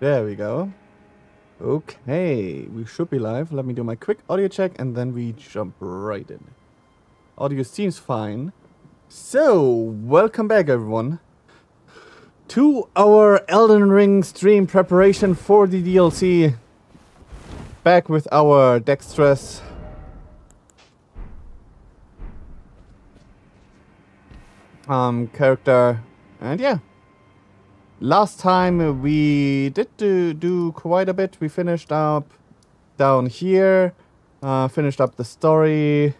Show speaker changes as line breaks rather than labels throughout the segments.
There we go. Okay, we should be live. Let me do my quick audio check and then we jump right in. Audio seems fine. So, welcome back everyone to our Elden Ring stream preparation for the DLC. Back with our Dexterous um, character. And yeah, last time we did do, do quite a bit. We finished up down here, uh, finished up the story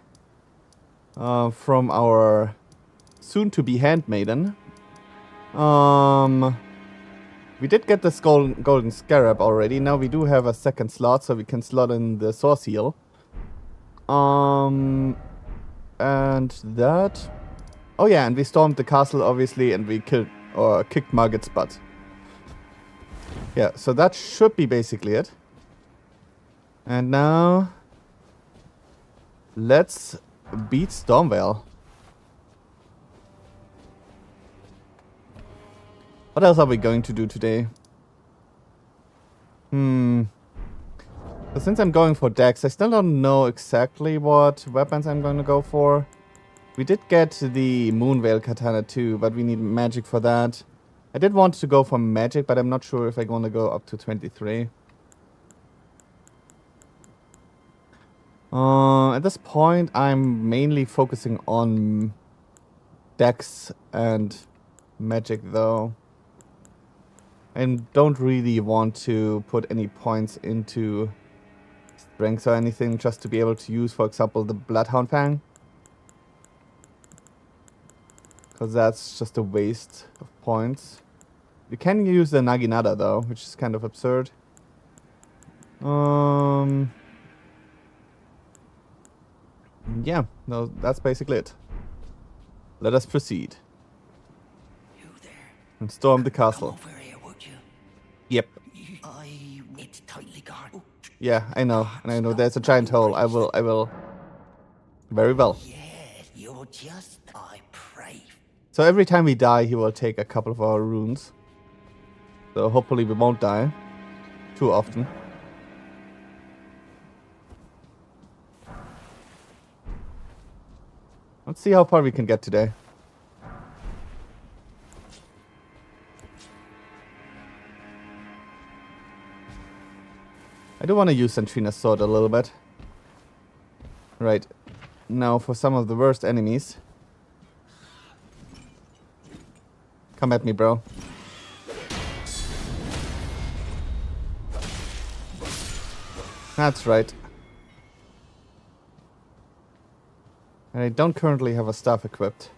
uh, from our soon-to-be handmaiden. Um, we did get this golden, golden scarab already. Now we do have a second slot, so we can slot in the source heal. Um, and that Oh yeah, and we stormed the castle, obviously, and we killed or kicked Margit's butt. Yeah, so that should be basically it. And now... Let's beat Stormveil. What else are we going to do today? Hmm... Since I'm going for Dex, I still don't know exactly what weapons I'm going to go for. We did get the Moonveil Katana too, but we need magic for that. I did want to go for magic, but I'm not sure if I want to go up to 23. Uh, at this point, I'm mainly focusing on dex and magic though. And don't really want to put any points into strength or anything just to be able to use, for example, the Bloodhound Fang. Because that's just a waste of points. You can use the Naginata though, which is kind of absurd. Um. Yeah, no, that's basically it. Let us proceed. And storm the castle.
Here,
yep.
I, it's tightly guarded.
Yeah, I know, and I know there's a giant hole. I will, I will. Very well.
Yeah, you're just.
So every time we die, he will take a couple of our runes. So hopefully we won't die too often. Let's see how far we can get today. I do want to use Centrina's sword a little bit. Right. Now for some of the worst enemies. Come at me, bro. That's right. And I don't currently have a staff equipped.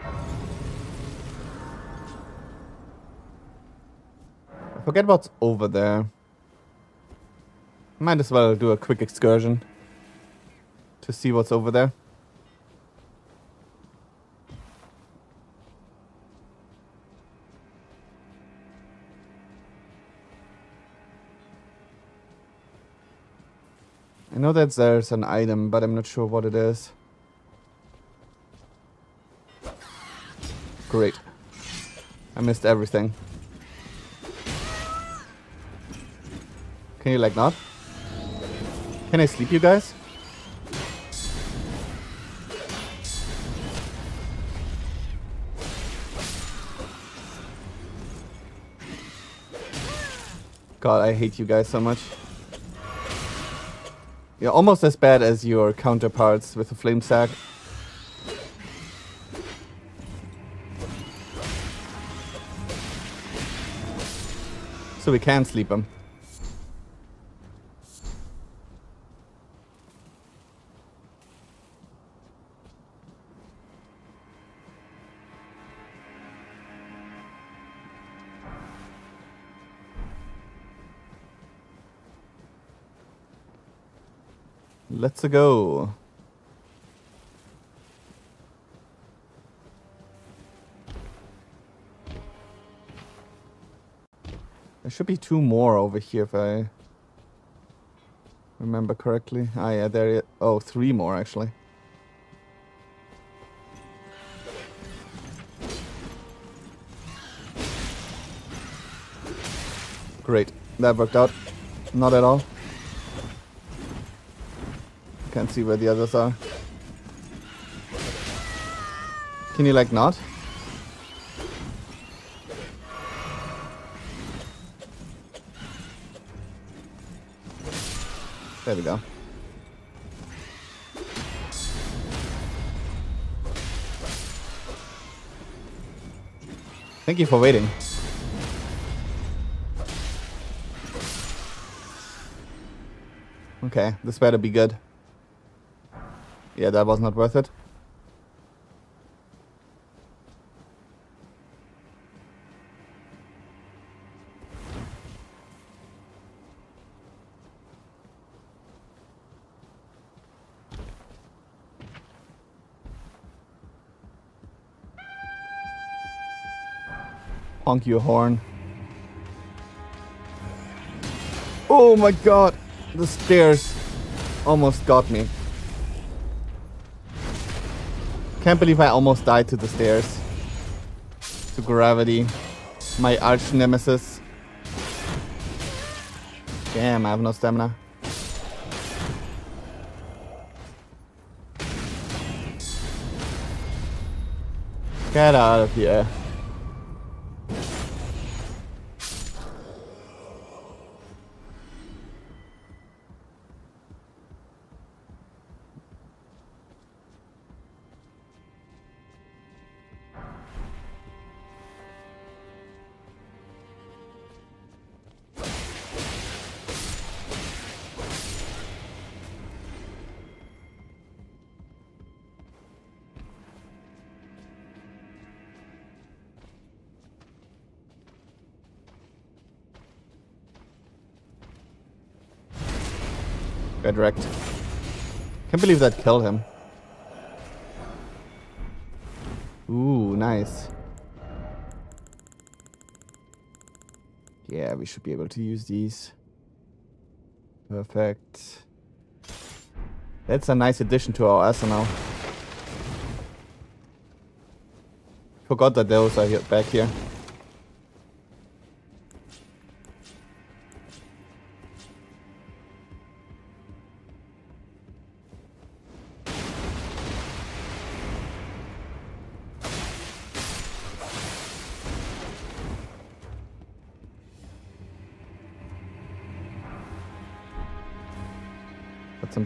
I forget what's over there. Might as well do a quick excursion to see what's over there. I know that there's an item, but I'm not sure what it is. Great. I missed everything. Can you like not? Can I sleep you guys? God, I hate you guys so much. You're almost as bad as your counterparts with the flame sack. So we can sleep them. Let's go. There should be two more over here if I remember correctly. Ah, yeah, there. It, oh, three more actually. Great, that worked out. Not at all. Can't see where the others are. Can you like not? There we go. Thank you for waiting. Okay, this better be good. Yeah, that was not worth it. Honk your horn. Oh my god! The stairs almost got me. Can't believe I almost died to the stairs. To gravity. My arch nemesis. Damn, I have no stamina. Get out of here. Wrecked. Can't believe that killed him. Ooh, nice. Yeah, we should be able to use these. Perfect. That's a nice addition to our arsenal. Forgot that those are here, back here.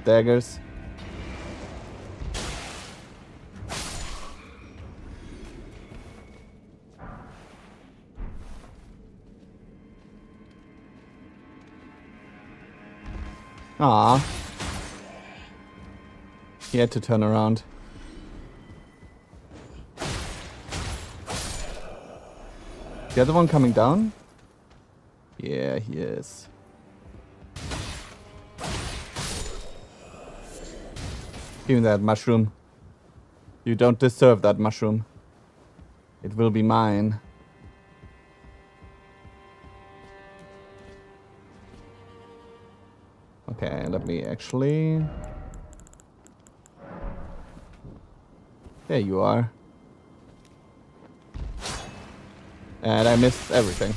Daggers. Ah. He had to turn around. The other one coming down? Yeah, he is. Give me that mushroom. You don't deserve that mushroom. It will be mine. Okay, let me actually... There you are. And I missed everything.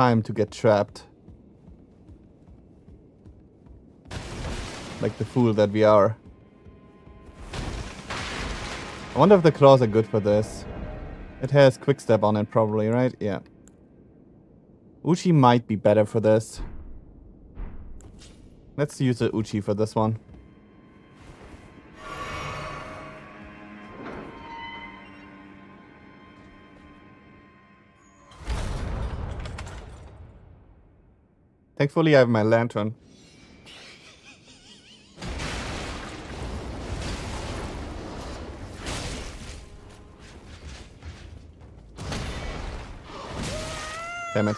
Time to get trapped. Like the fool that we are. I wonder if the claws are good for this. It has quick step on it probably, right? Yeah. Uchi might be better for this. Let's use the Uchi for this one. Thankfully, I have my lantern. Damn it.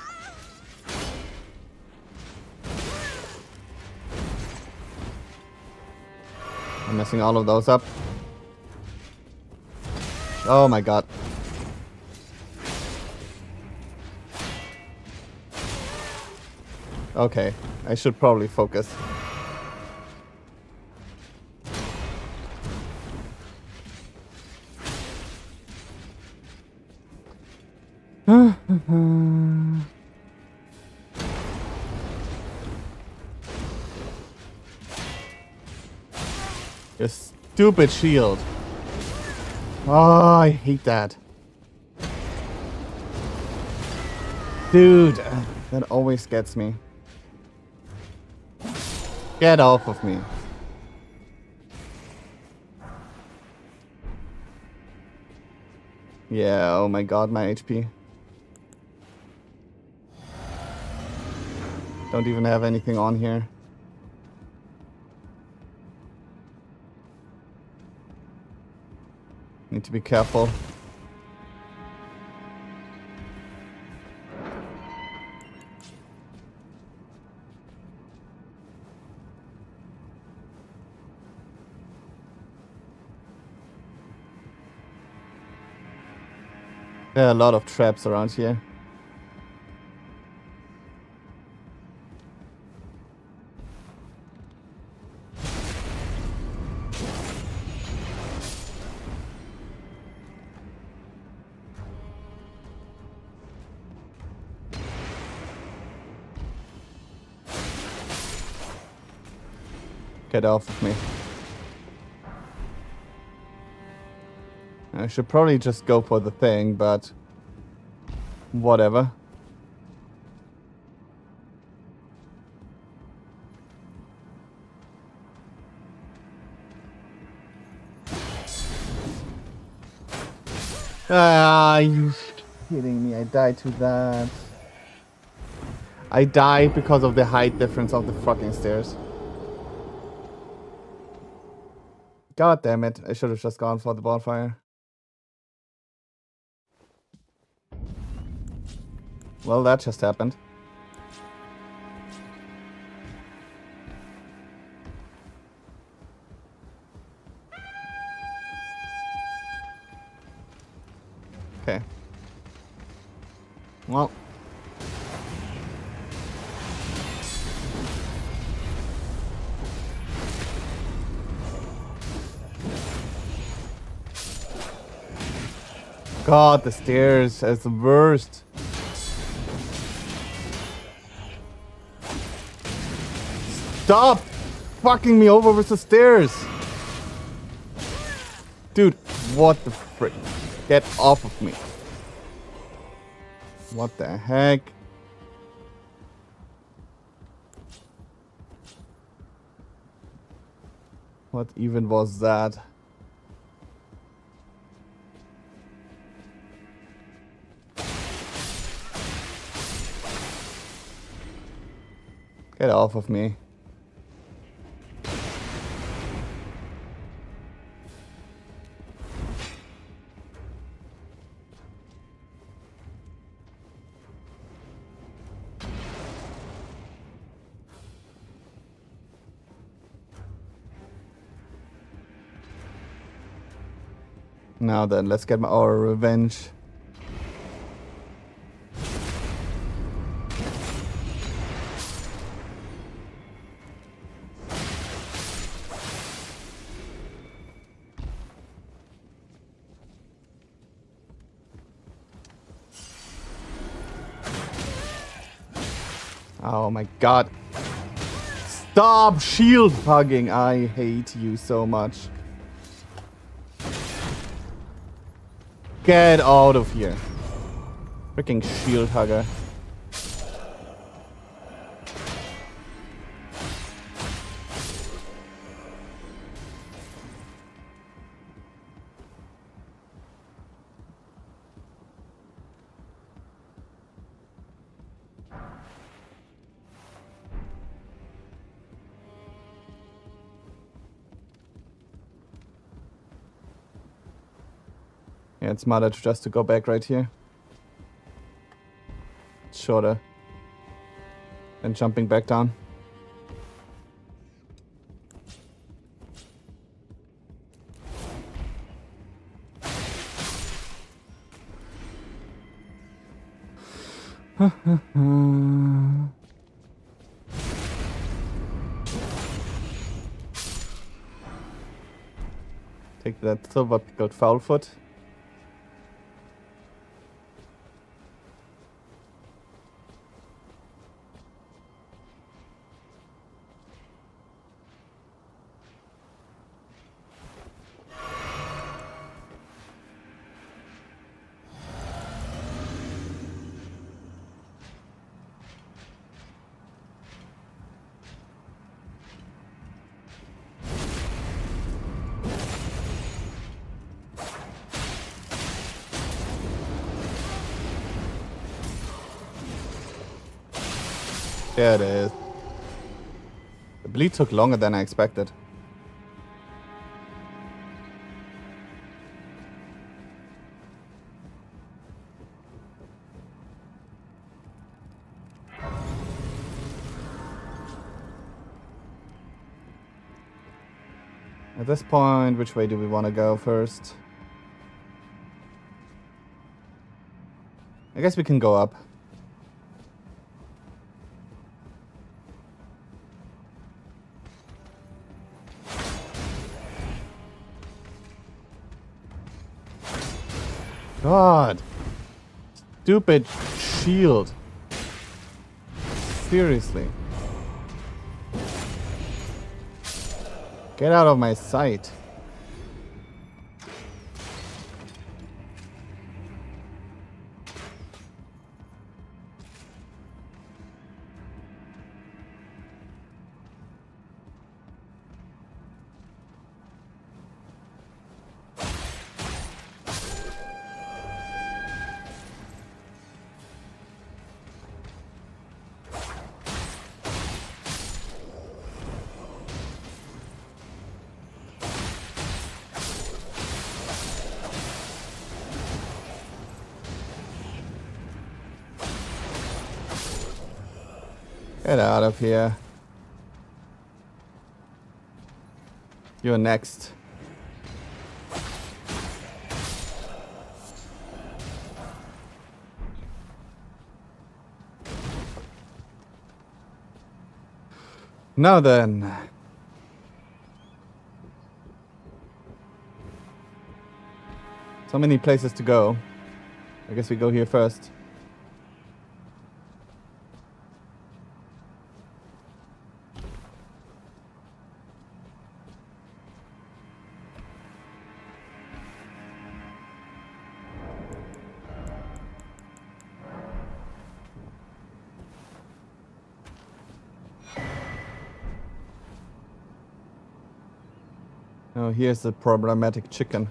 I'm messing all of those up. Oh my god. Okay, I should probably focus. Your stupid shield. Oh, I hate that. Dude, that always gets me. Get off of me. Yeah, oh my god, my HP. Don't even have anything on here. Need to be careful. There are a lot of traps around here. Get off of me. I should probably just go for the thing, but whatever. Ah, you kidding me? I died to that. I died because of the height difference of the fucking stairs. God damn it. I should have just gone for the bonfire. Well, that just happened. Okay. Well. God, the stairs is the worst. Stop fucking me over with the stairs. Dude, what the frick? Get off of me. What the heck? What even was that? Get off of me. Now then, let's get our revenge. Oh my god. Stop shield hugging. I hate you so much. Get out of here. Freaking shield hugger. It's smarter just to go back right here. shorter than jumping back down. Take that silver pickled fowl foot. There it is. The bleed took longer than I expected. At this point, which way do we want to go first? I guess we can go up. God. Stupid shield. Seriously. Get out of my sight. Here. You're next. Now then. So many places to go. I guess we go here first. Here's the problematic chicken.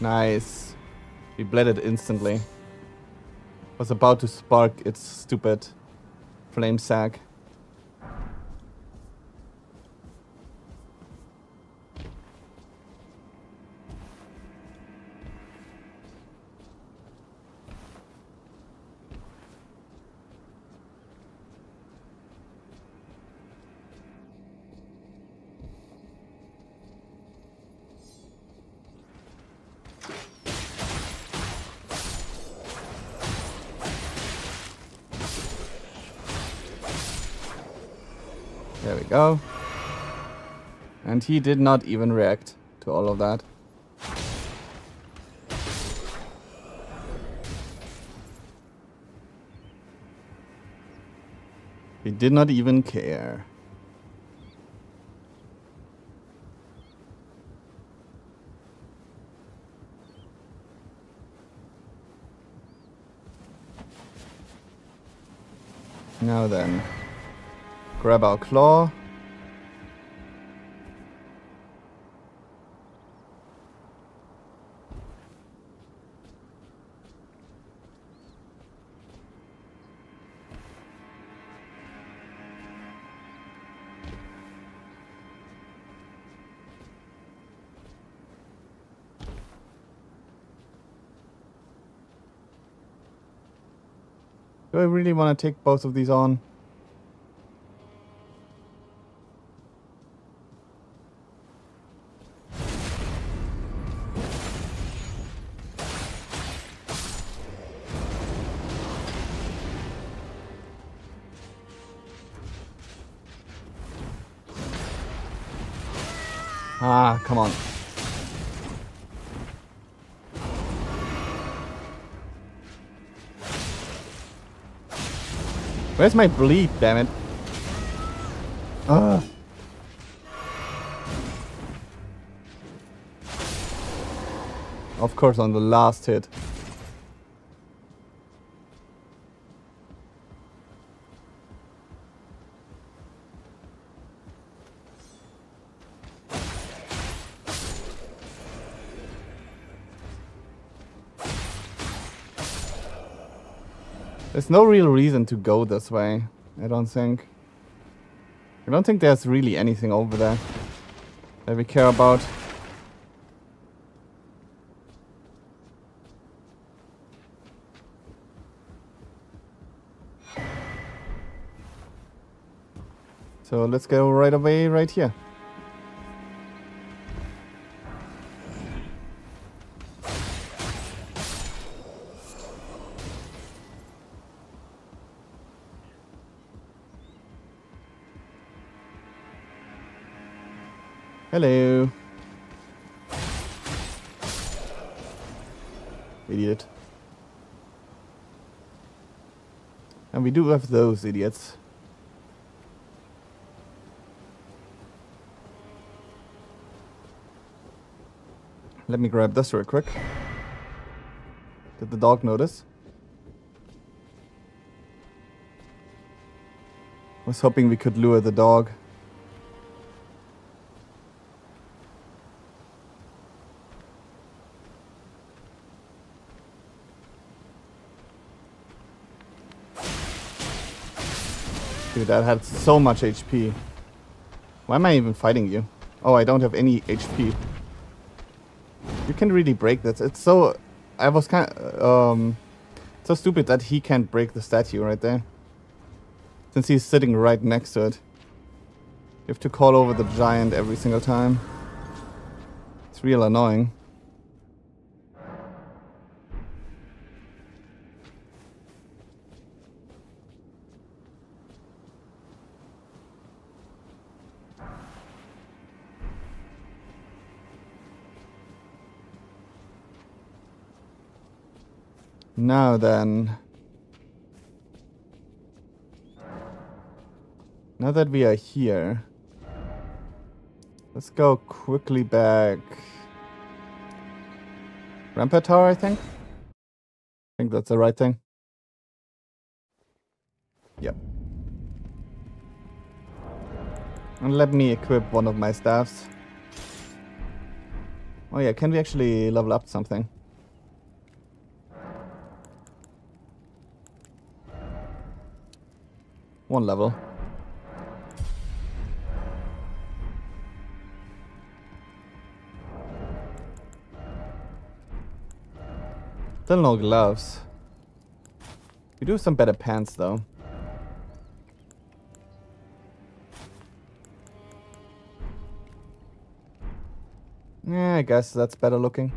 Nice. We bled it instantly. Was about to spark its stupid flame sack. He did not even react to all of that. He did not even care. Now then. Grab our claw. Do I really want to take both of these on? Where's my bleed, damn it? Ugh. Of course, on the last hit. There's no real reason to go this way, I don't think. I don't think there's really anything over there that we care about. So let's go right away right here. Do have those idiots. Let me grab this real quick. Did the dog notice? Was hoping we could lure the dog. Dude, that had so much HP. Why am I even fighting you? Oh, I don't have any HP. You can really break that. It's so... I was kind of... Um, so stupid that he can't break the statue right there. Since he's sitting right next to it. You have to call over the giant every single time. It's real annoying. Now then. Now that we are here, let's go quickly back. Rampart Tower, I think? I think that's the right thing. Yep. And let me equip one of my staffs. Oh yeah, can we actually level up something? One level. Still no gloves. We do have some better pants though. Yeah, I guess that's better looking.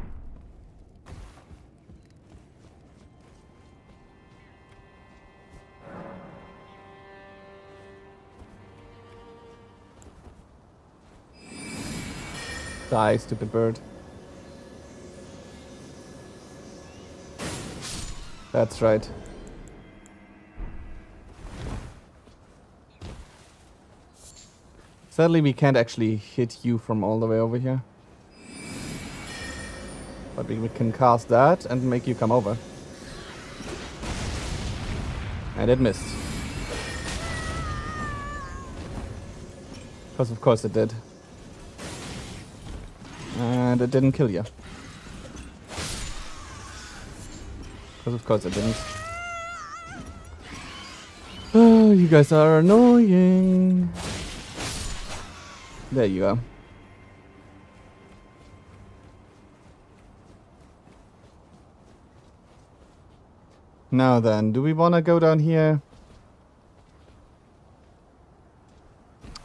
Die, stupid bird. That's right. Sadly, we can't actually hit you from all the way over here. But we, can cast that and make you come over. And it missed. Because of course it did. And it didn't kill you. Because of course it didn't. Oh, you guys are annoying. There you are. Now then, do we want to go down here?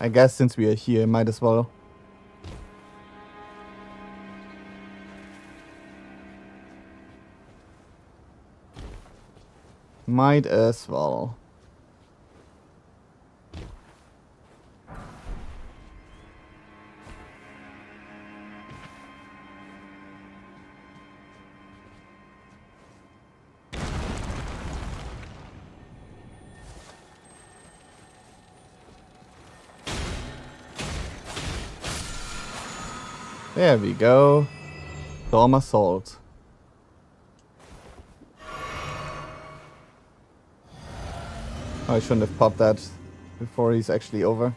I guess since we are here, might as well. Might as well. There we go. Storm Assault. I shouldn't have popped that before he's actually over.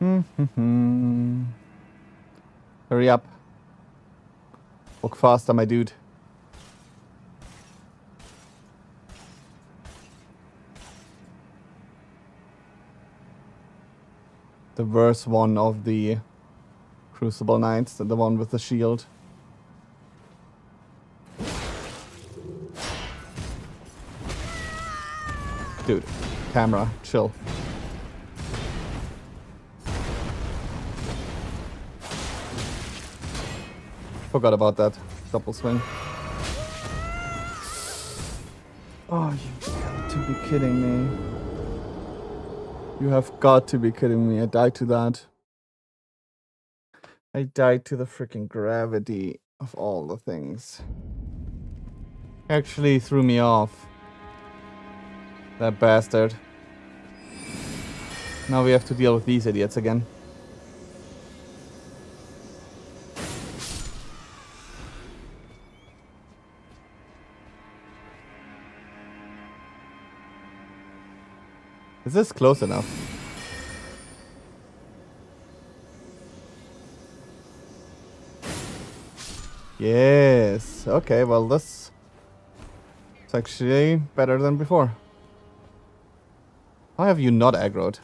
Hurry up. Walk faster, my dude. The worst one of the Crucible Knights, the one with the shield. Dude, camera, chill. Forgot about that double swing. Oh, you got to be kidding me. You have got to be kidding me. I died to that. I died to the freaking gravity of all the things. Actually threw me off. That bastard. Now we have to deal with these idiots again. Is this close enough? Yes. Okay, well this is actually better than before. How have you not aggroed?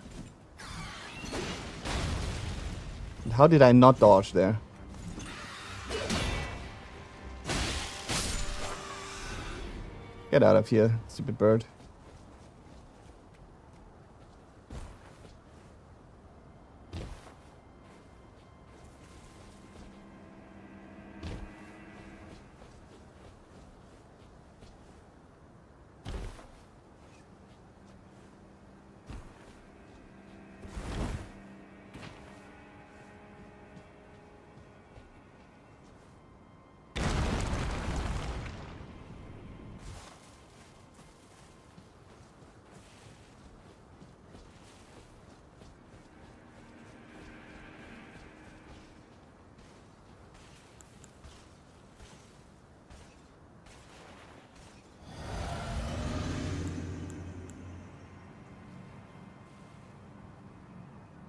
How did I not dodge there? Get out of here, stupid bird.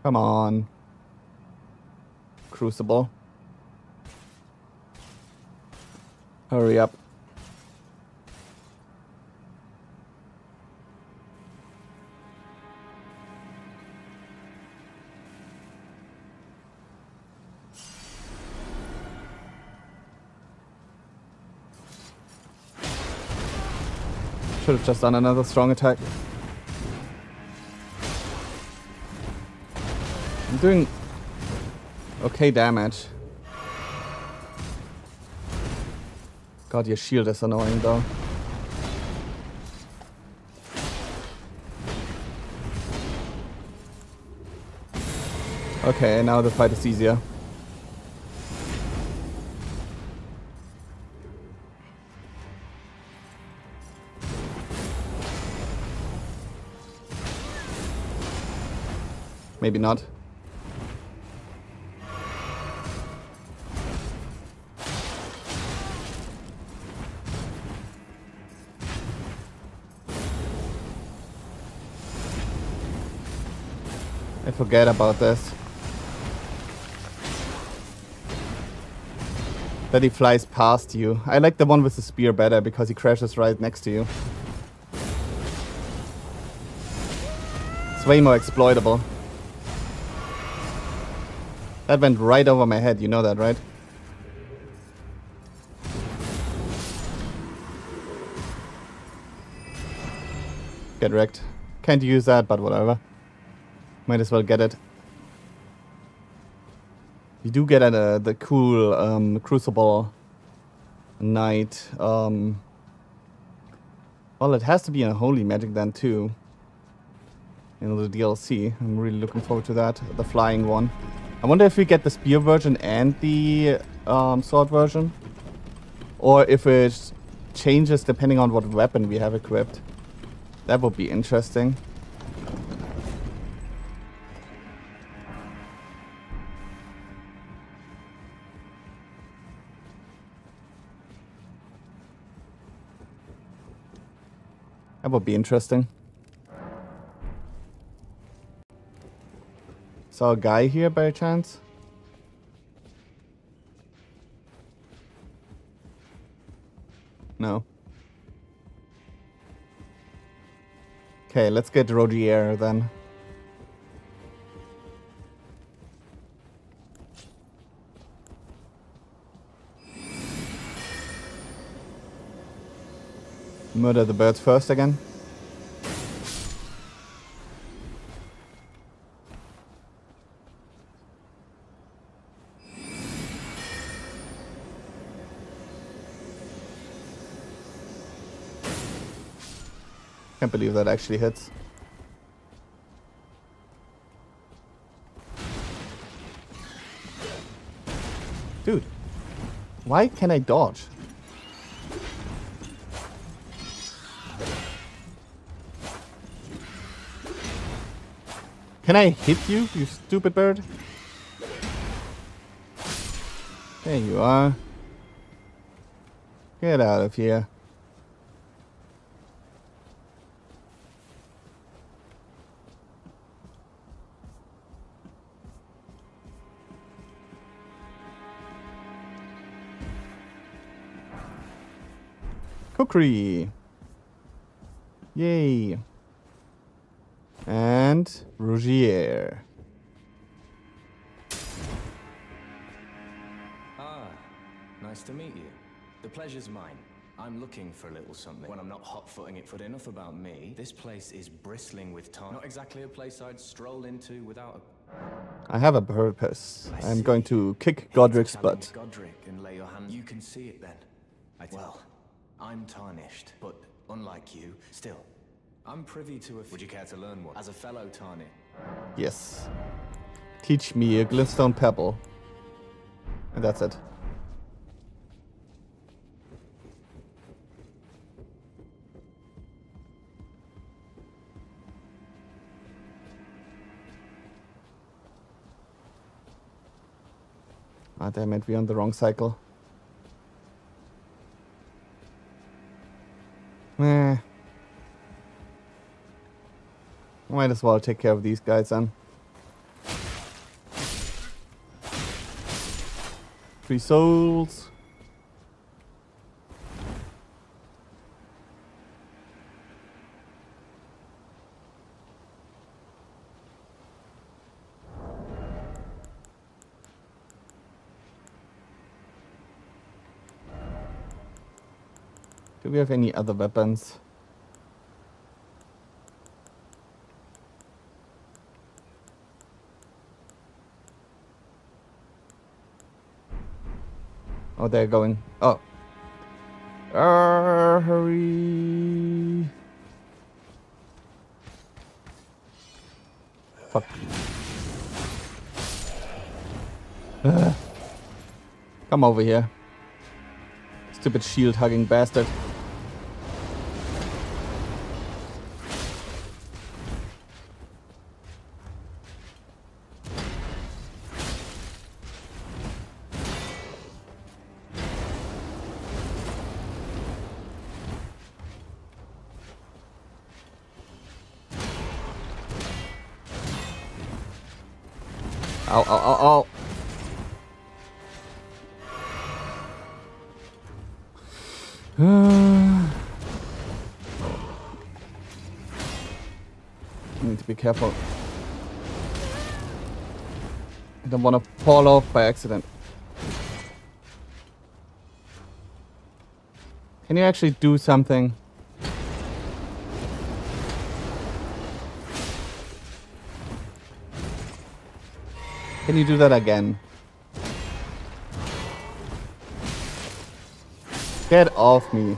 Come on. Crucible. Hurry up. Should have just done another strong attack. Doing okay damage. God, your shield is annoying though. Okay, now the fight is easier. Maybe not. Forget about this. That he flies past you. I like the one with the spear better because he crashes right next to you. It's way more exploitable. That went right over my head, you know that, right? Get wrecked. Can't use that, but whatever. Might as well get it. We do get the cool um, Crucible Knight. Um, well, it has to be a Holy Magic then too. In the DLC. I'm really looking forward to that. The flying one. I wonder if we get the spear version and the um, sword version. Or if it changes depending on what weapon we have equipped. That would be interesting. Would be interesting. Saw a guy here by chance? No. Okay, let's get Rogier then. Murder the birds first again. Can't believe that actually hits. Dude, why can I dodge? Can I hit you, you stupid bird? There you are. Get out of here. Kukri. Yay. And Rogier.
Ah, nice to meet you. The pleasure's mine. I'm looking for a little something when I'm not hot-footing it for enough about me. This place is bristling with time. Not exactly a place I'd stroll into without a
I have a purpose. I'm going to kick
Godrick's
butt.
Godric and lay your hand. You can see it then. I well, I'm tarnished, but unlike you, still, I'm privy to a. Would you care to learn one? As a fellow tarnished.
Yes. Teach me a glintstone pebble. And that's it. Ah, damn it, we're on the wrong cycle. Meh. Might as well take care of these guys then. Three souls. Have any other weapons? Oh, they're going. Oh. Uh, hurry. Fuck. Ugh. Come over here. Stupid shield hugging bastard. Careful. I don't want to fall off by accident. Can you actually do something? Can you do that again? Get off me.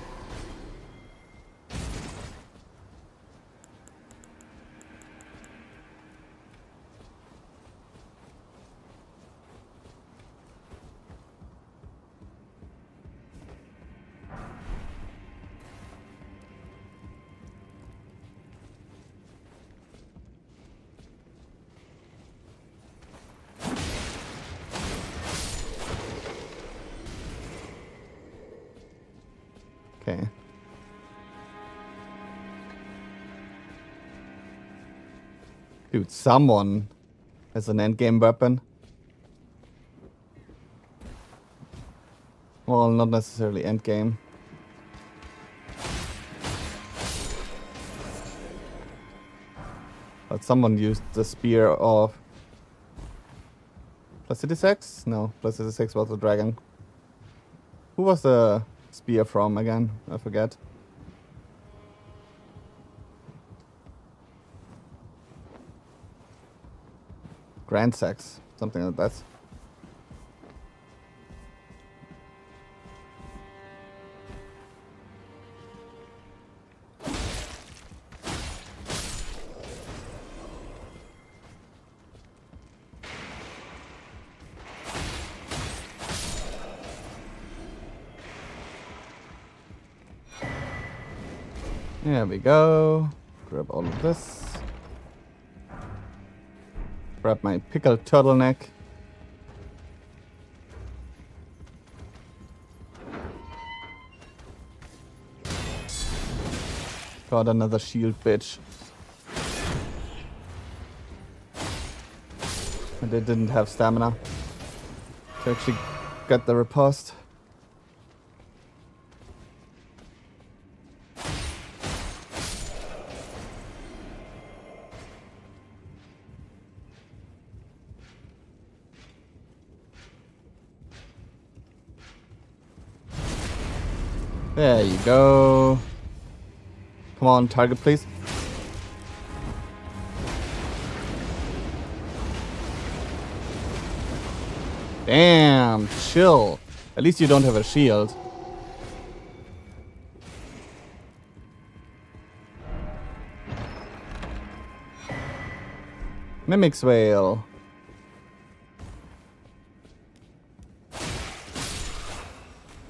Dude, someone has an endgame weapon. Well, not necessarily endgame. But someone used the spear of Placidusax? No, Placidusax was the dragon. Who was the spear from again? I forget. Grand Sex, something like that. There we go. Grab all of this. Grab my pickled turtleneck. Got another shield, bitch. And they didn't have stamina to actually get the riposte. Go. Come on, target, please. Damn, chill. At least you don't have a shield. Mimic's Veil.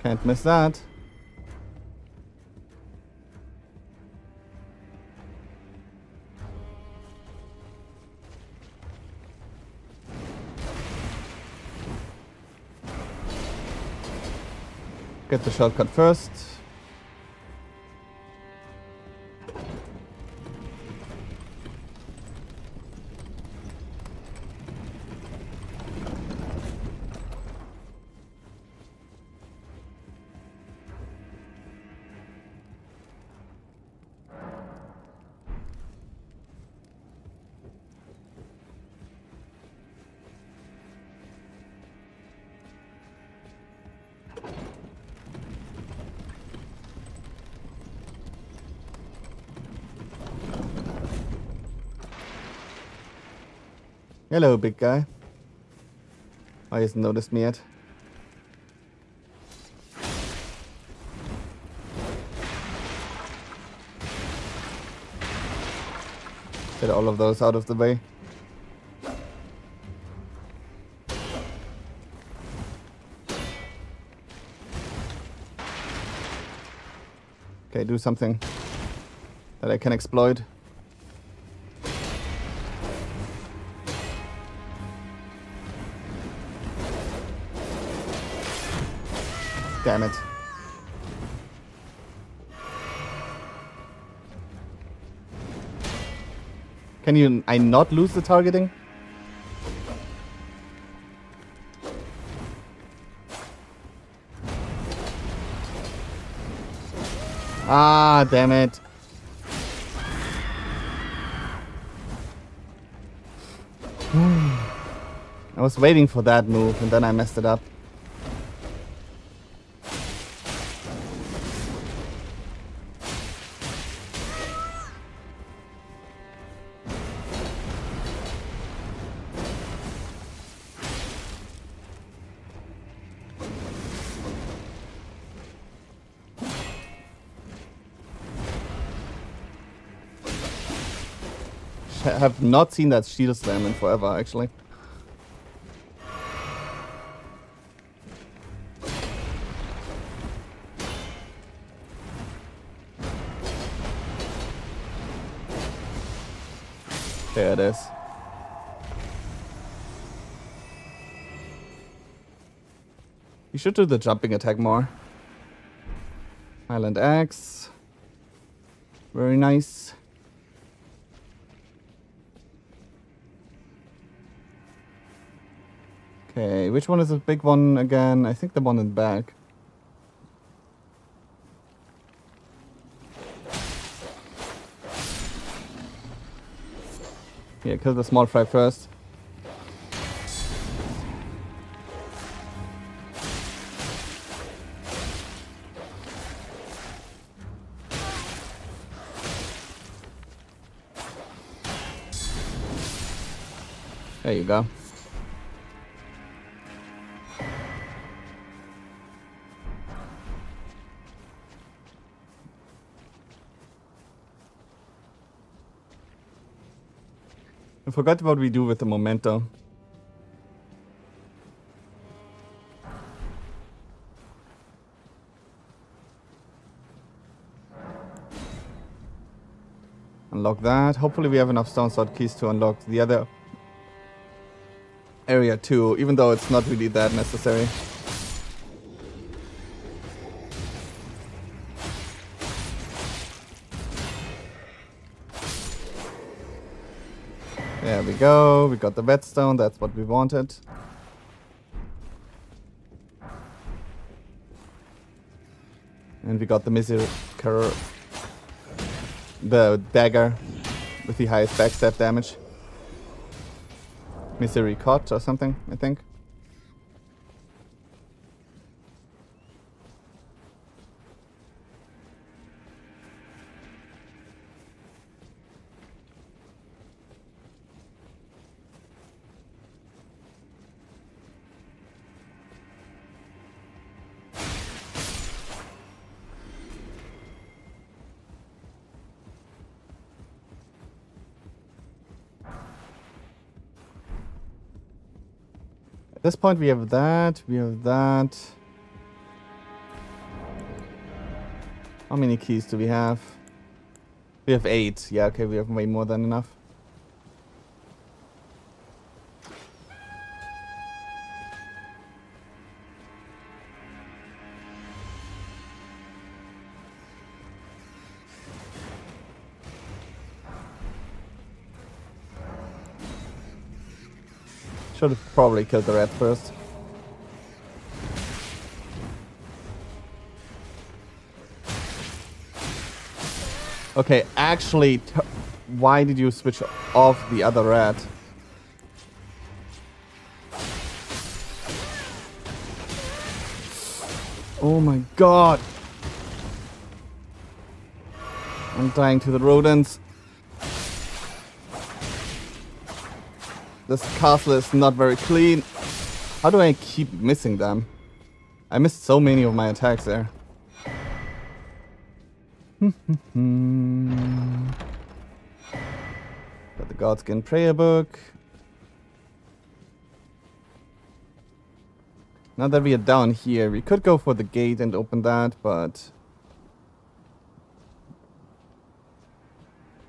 Can't miss that. Get the shortcut first. Big guy. Oh, Why hasn't noticed me yet? Get all of those out of the way. Okay, do something that I can exploit. damn it. Can you I not lose the targeting? Ah, damn it. I was waiting for that move and then I messed it up. Have not seen that shield slam in forever, actually. There it is. You should do the jumping attack more. Highland Axe. Very nice. Okay, which one is the big one again? I think the one in the back. Yeah, kill the small fry first. There you go. Forgot what we do with the memento. Unlock that. Hopefully we have enough stone sword keys to unlock the other area too, even though it's not really that necessary. Go. We got the whetstone. That's what we wanted. And we got the misery the dagger with the highest backstab damage. Misericorde or something, I think. Point we have that, we have that. How many keys do we have? We have eight. Yeah, okay, we have way more than enough. Should have probably killed the rat first. Okay, actually, why did you switch off the other rat? Oh my god! I'm dying to the rodents. This castle is not very clean. How do I keep missing them? I missed so many of my attacks there. Got the Godskin prayer book. Now that we are down here, we could go for the gate and open that, but...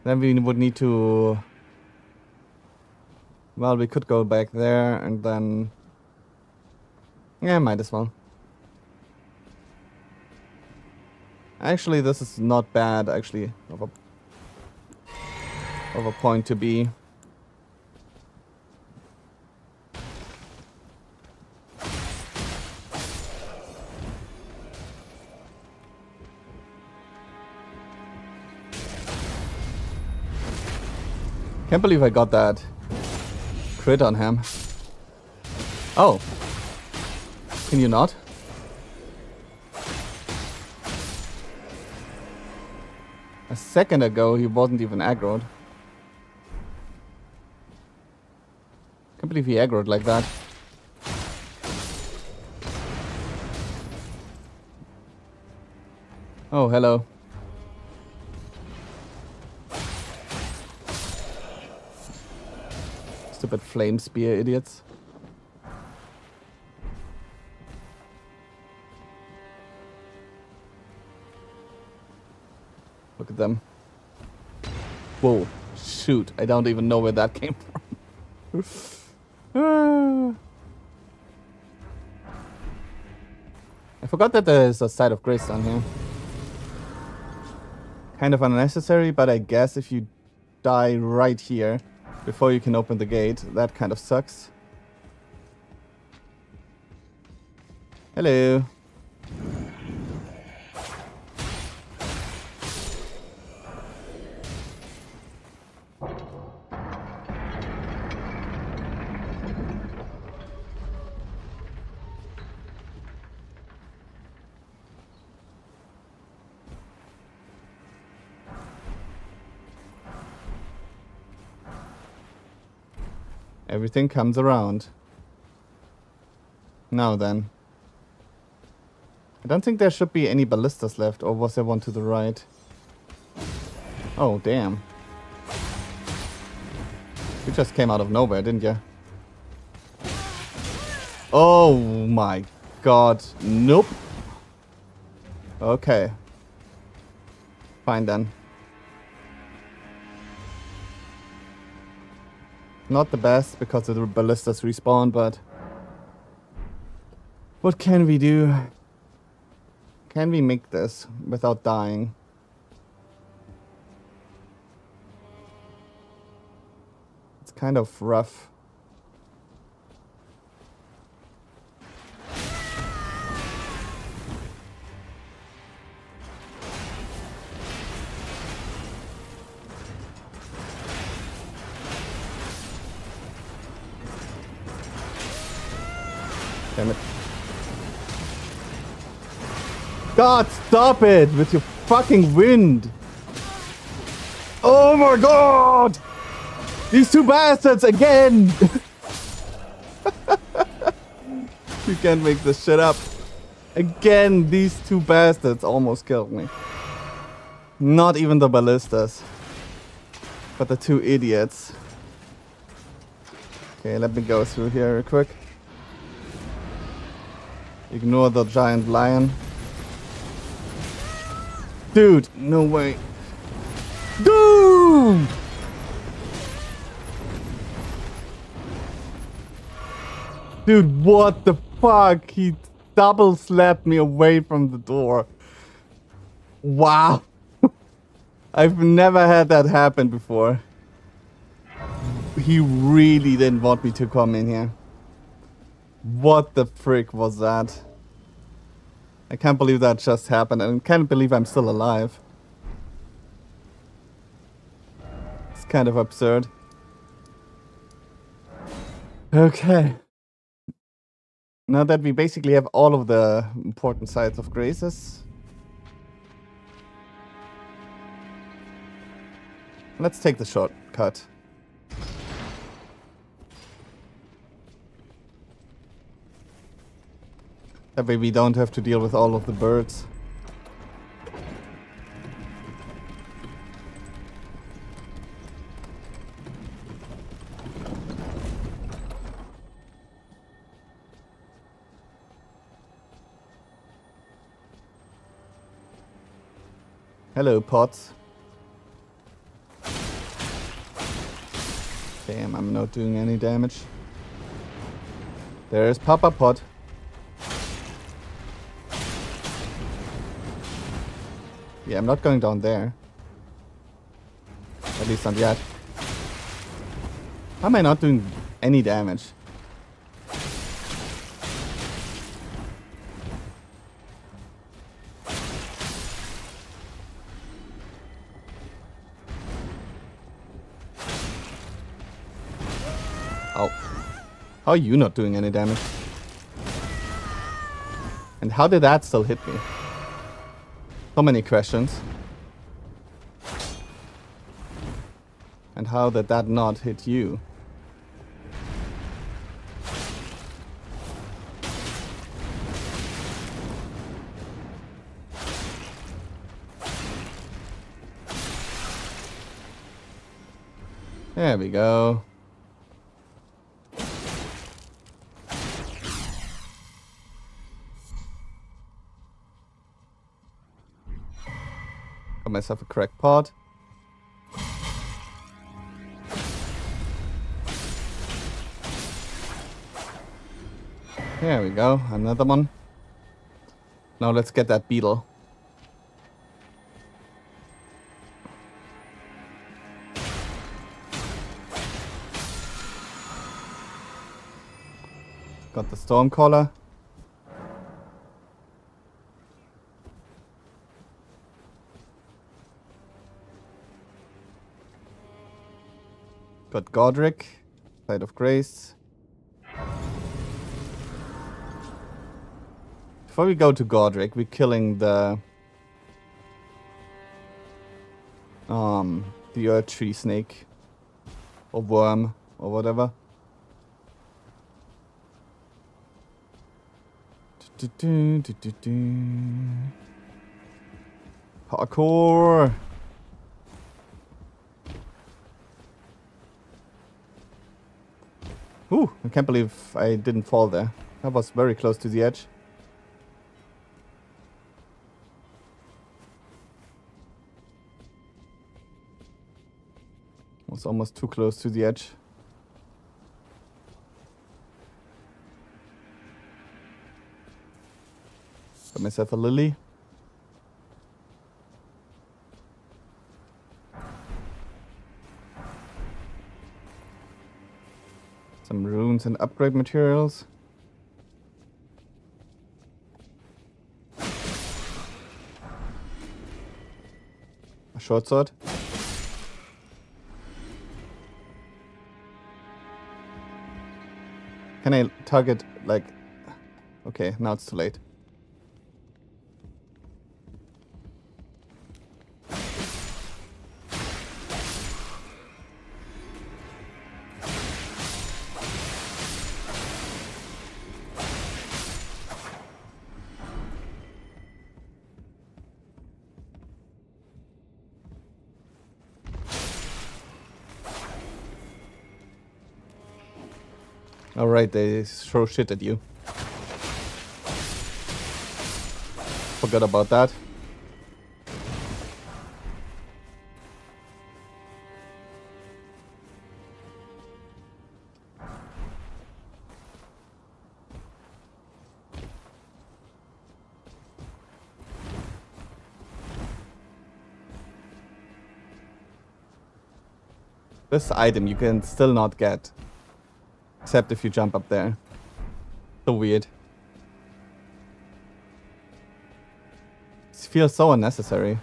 Then we would need to well, we could go back there and then... Yeah, might as well. Actually, this is not bad, actually, of a, of a point to be. Can't believe I got that crit on him. Oh. Can you not? A second ago, he wasn't even aggroed. Can't believe he aggroed like that. Oh, hello. Flame spear idiots. Look at them. Whoa. Shoot. I don't even know where that came from. I forgot that there's a site of grace down here. Kind of unnecessary, but I guess if you die right here before you can open the gate, that kind of sucks. Hello. Everything comes around. Now then. I don't think there should be any ballistas left, or was there one to the right? Oh, damn. You just came out of nowhere, didn't you? Oh my god. Nope. Okay. Fine then. Not the best because of the ballistas respawn, but what can we do? Can we make this without dying? It's kind of rough. God, stop it with your fucking wind. Oh my god! These two bastards again! you can't make this shit up. Again, these two bastards almost killed me. Not even the ballistas. But the two idiots. Okay, let me go through here real quick. Ignore the giant lion. Dude, no way. Dude! Dude, what the fuck? He double slapped me away from the door. Wow. I've never had that happen before. He really didn't want me to come in here. What the frick was that? I can't believe that just happened and can't believe I'm still alive. It's kind of absurd. Okay. Now that we basically have all of the important sites of Graces, let's take the shortcut. That way we don't have to deal with all of the birds. Hello, pots. Damn, I'm not doing any damage. There's Papa Pot. Yeah, I'm not going down there. At least not yet. How am I not doing any damage? Oh. How are you not doing any damage? And how did that still hit me? So many questions. And how did that not hit you? There we go. Myself a Cracked Pot. There we go, another one. Now let's get that beetle. Got the Stormcaller. Got Godrick, Site of Grace. Before we go to Godrick, we're killing the um the Earth Tree Snake or worm or whatever. Parkour. Ooh, I can't believe I didn't fall there. That was very close to the edge. Was almost too close to the edge. Got myself a lily. And upgrade materials. A short sword. Can I target like Okay, now it's too late. Alright, they throw shit at you. Forgot about that. This item you can still not get. Except if you jump up there. So weird. This feels so unnecessary.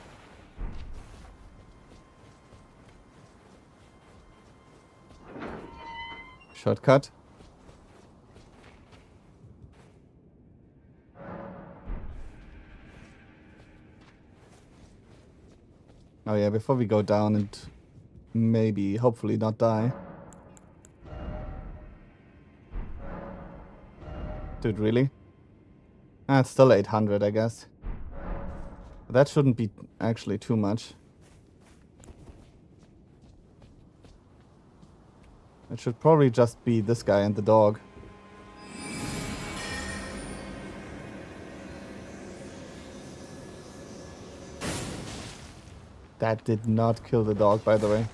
Shortcut. Oh yeah, before we go down and maybe, hopefully not die. Dude, really? Ah, it's still 800, I guess. That shouldn't be actually too much. It should probably just be this guy and the dog. That did not kill the dog, by the way.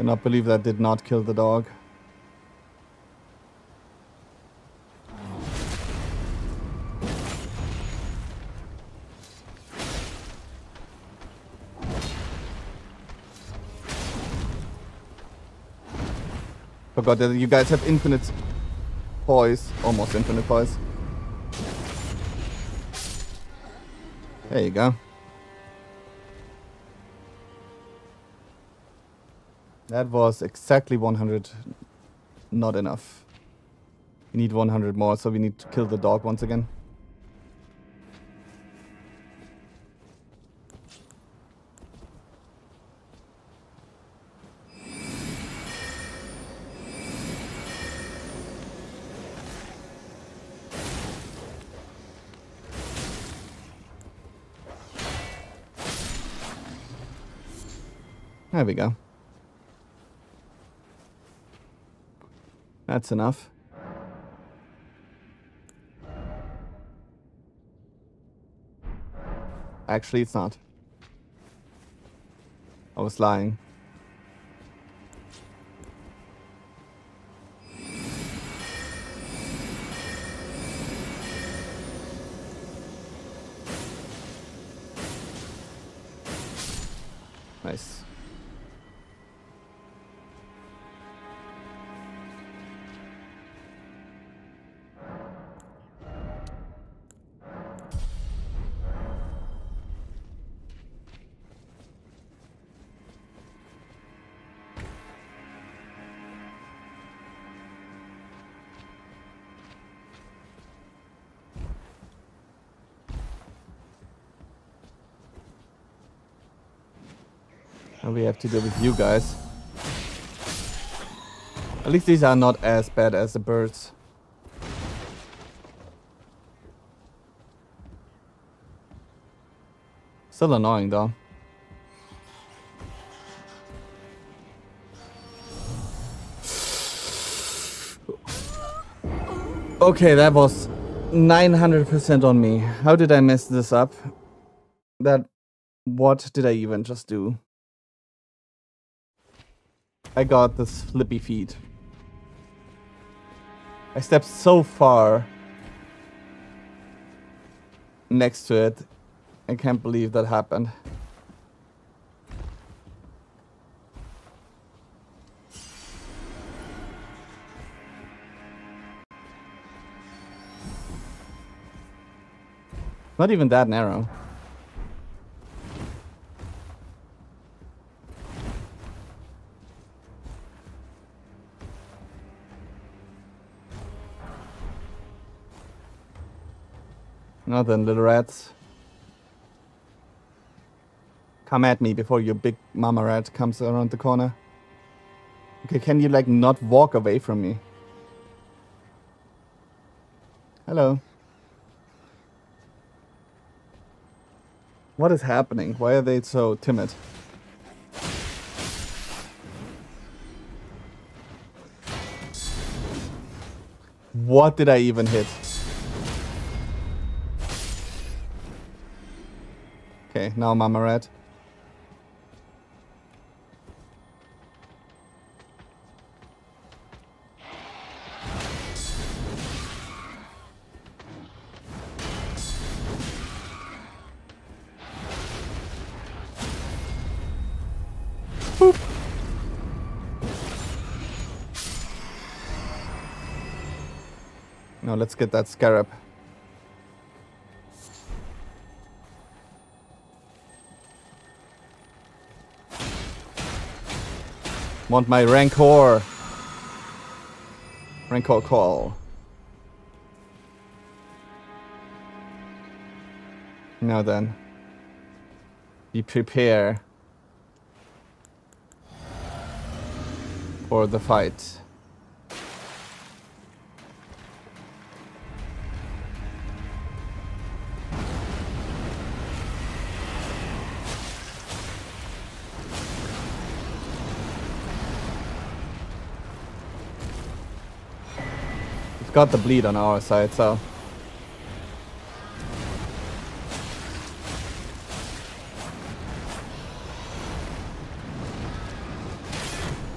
Cannot believe that did not kill the dog. Oh Forgot that you guys have infinite poise. Almost infinite poise. There you go. That was exactly 100 not enough. We need 100 more, so we need to kill the dog once again. There we go. That's enough. Actually, it's not. I was lying. And we have to deal with you guys. At least these are not as bad as the birds. Still annoying though. Okay, that was 900% on me. How did I mess this up? That... What did I even just do? I got the slippy feet. I stepped so far next to it. I can't believe that happened. Not even that narrow. Now then, little rats. Come at me before your big mama rat comes around the corner. Okay, can you like not walk away from me? Hello. What is happening? Why are they so timid? What did I even hit? Okay, now Mama. Boop. Now let's get that scarab. Want my Rancor. Rancorcall. Now then. Be prepare for the fight. Got the bleed on our side, so...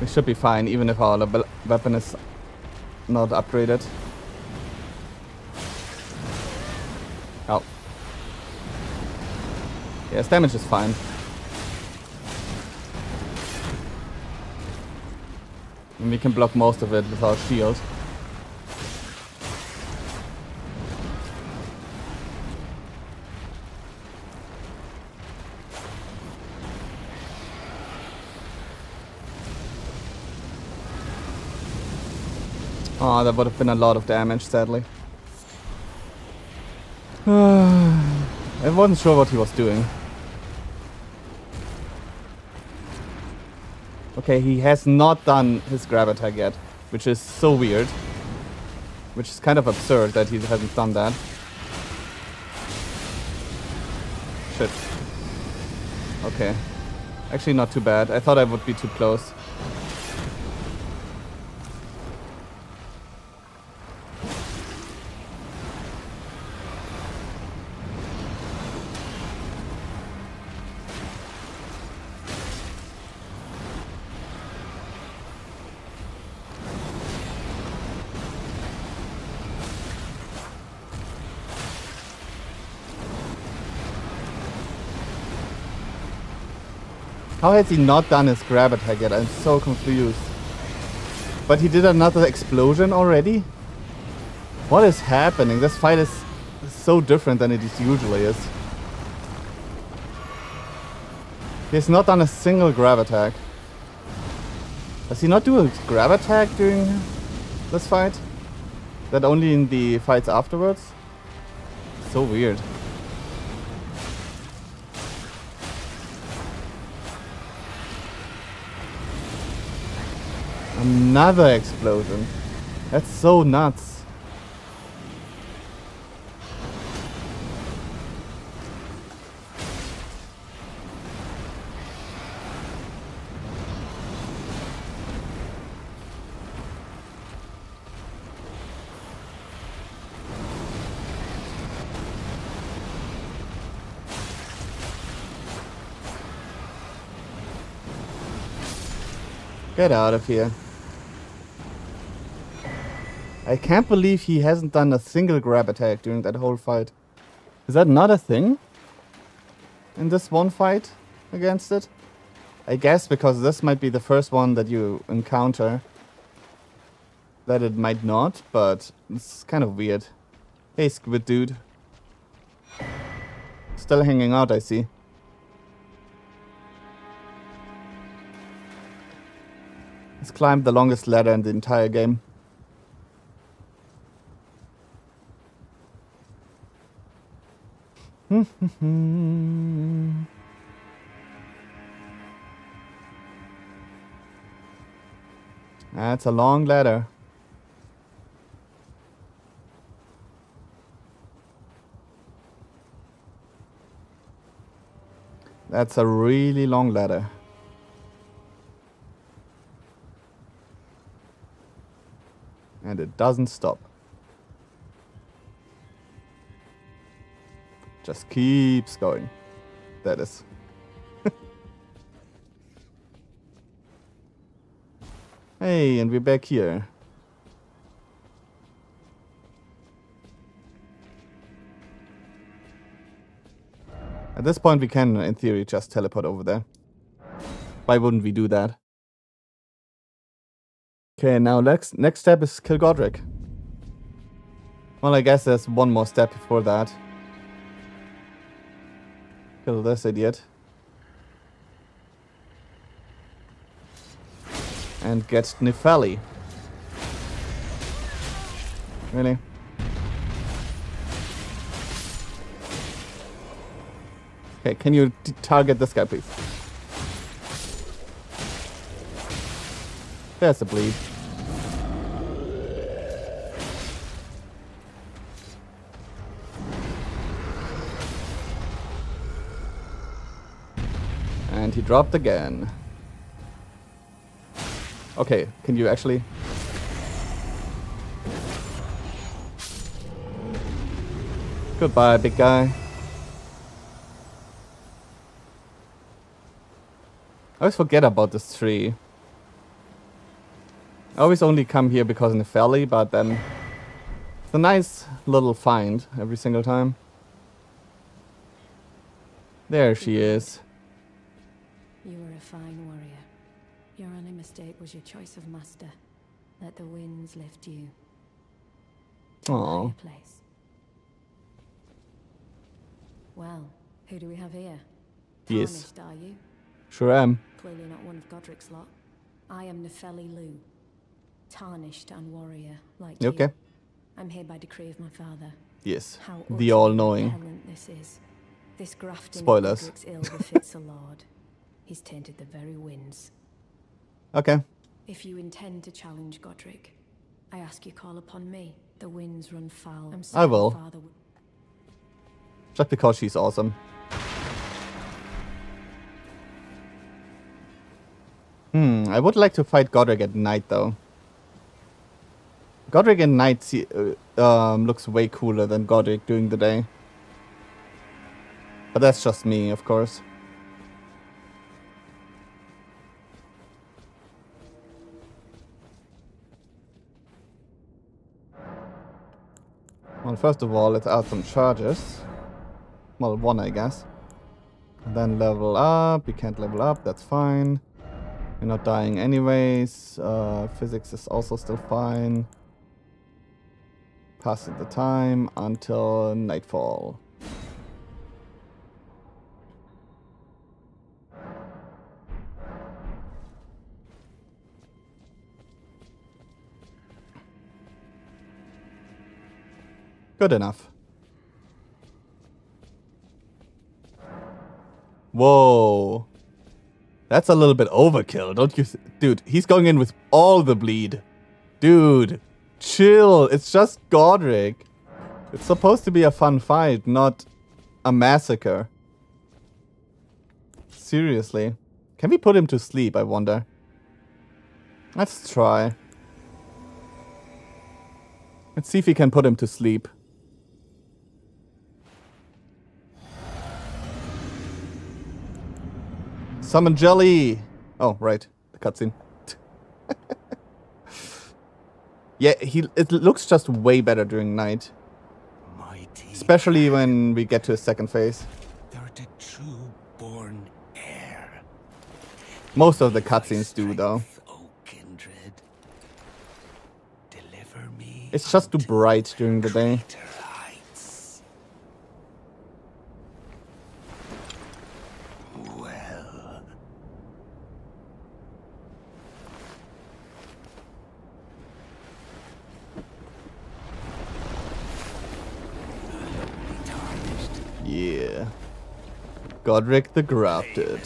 We should be fine, even if our weapon is not upgraded. Oh. Yes, damage is fine. And we can block most of it with our shield. That would have been a lot of damage, sadly. I wasn't sure what he was doing. Okay, he has not done his grab attack yet, which is so weird. Which is kind of absurd that he hasn't done that. Shit. Okay. Actually not too bad. I thought I would be too close. How has he not done his grab attack yet? I'm so confused. But he did another explosion already? What is happening? This fight is so different than it usually is. He has not done a single grab attack. Does he not do a grab attack during this fight? That only in the fights afterwards? So weird. Another explosion. That's so nuts. Get out of here. I can't believe he hasn't done a single grab attack during that whole fight. Is that not a thing? In this one fight against it? I guess because this might be the first one that you encounter. That it might not, but it's kind of weird. Hey, Squid Dude. Still hanging out, I see. He's climbed the longest ladder in the entire game. That's a long ladder. That's a really long ladder. And it doesn't stop. Just keeps going. That is. hey, and we're back here. At this point we can, in theory, just teleport over there. Why wouldn't we do that? Okay, now next next step is kill Godrick. Well, I guess there's one more step before that. Kill this idiot. And get Nepheli. Really? Okay, can you target this guy, please? There's a bleed. And he dropped again. Okay, can you actually... Goodbye, big guy. I always forget about this tree. I always only come here because in the valley, but then it's a nice little find every single time. There she is.
You were a fine warrior. Your only mistake was your choice of master. Let the winds lift you. to a
Aw.
higher place. Well, who do we have here?
Yes.
Tarnished, are you?
Sure am.
Clearly not one of Godrick's lot. I am Nepheli Loux. tarnished and warrior like
You
you.
okay?
I'm here by decree of my father.
Yes.
How
The all-knowing.
this is. This grafting
Spoilers.
Ill befits a lord. He's tainted the very winds.
Okay.
If you intend to challenge Godrick, I ask you call upon me. The winds run foul. I'm
I will.
Father
Just because she's awesome. Hmm, I would like to fight Godrick at night though. Godrick at night uh, um, looks way cooler than Godrick during the day. But that's just me, of course. Well, first of all, let's add some charges. Well, one, I guess. And then level up. You can't level up. That's fine. You're not dying anyways. Uh, physics is also still fine. Passing the time until nightfall. Good enough. Whoa. That's a little bit overkill, don't you? Dude, he's going in with all the bleed. Dude, chill. It's just Godrick. It's supposed to be a fun fight, not a massacre. Seriously. Can we put him to sleep, I wonder? Let's try. Let's see if we can put him to sleep. Summon Jelly! Oh, right. The cutscene. yeah, he it looks just way better during night.
Mighty.
Especially when we get to a second phase.
Art a true born heir.
Most of the cutscenes do, though.
Kindred. Deliver me.
It's just too bright during the day.
greater heights. Well, tarnished.
Yeah. Godrick the Grafted.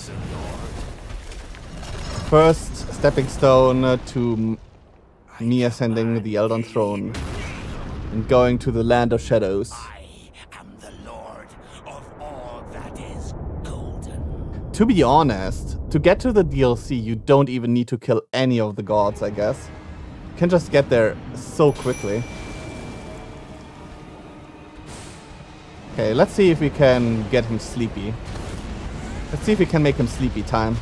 First stepping stone to me ascending the Elden Throne and going to the Land of Shadows.
I am the lord of all that is golden.
To be honest, to get to the DLC, you don't even need to kill any of the gods, I guess. You can just get there so quickly. Okay, let's see if we can get him sleepy. Let's see if we can make him sleepy time.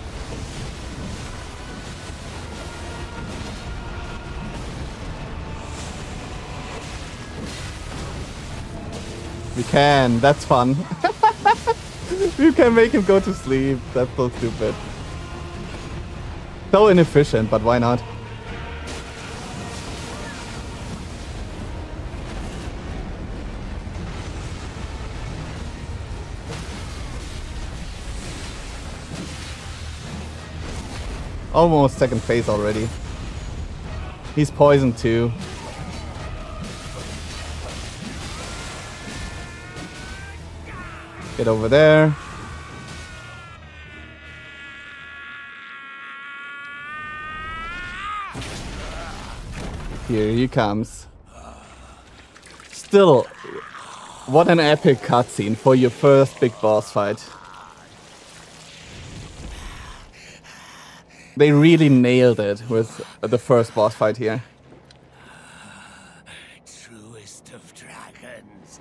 We can, that's fun. you can make him go to sleep. That's so stupid. So inefficient, but why not? Almost second phase already. He's poisoned too. Get over there. Here he comes. Still, what an epic cutscene for your first big boss fight. They really nailed it with the first boss fight here.
Truest of dragons.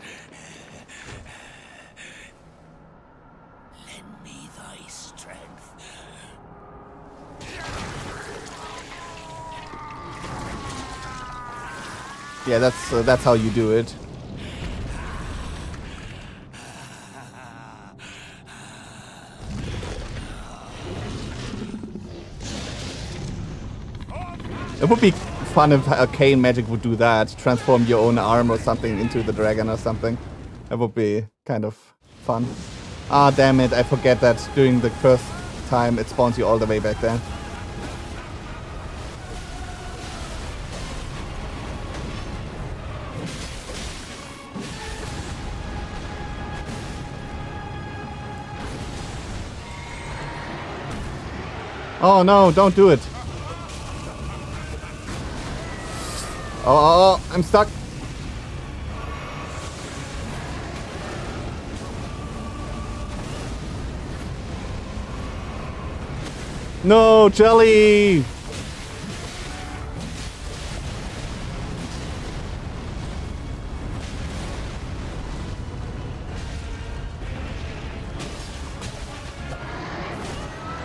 Lend me thy strength.
Yeah, that's uh, that's how you do it. It would be fun if arcane magic would do that. Transform your own arm or something into the dragon or something. That would be kind of fun. Ah, damn it. I forget that during the first time it spawns you all the way back there. Oh no, don't do it. Oh, oh, oh, I'm stuck. No, Jelly!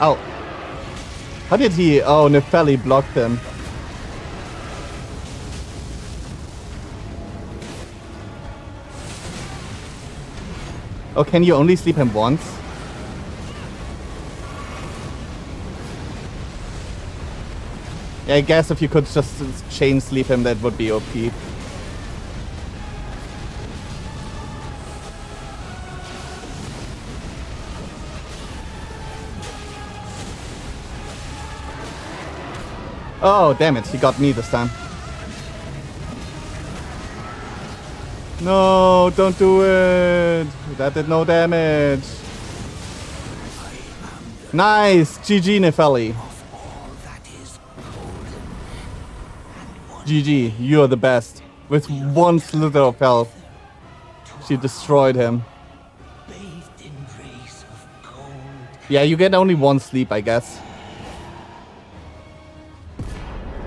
Oh. How did he? Oh, Nepheli blocked him. Oh, can you only sleep him once? Yeah, I guess if you could just chain sleep him, that would be OP. Oh, damn it. He got me this time. No, don't do it. That did no damage. Nice. GG, Nepheli. GG, you're the best. With one slither of health, she destroyed him. Yeah, you get only one sleep, I guess.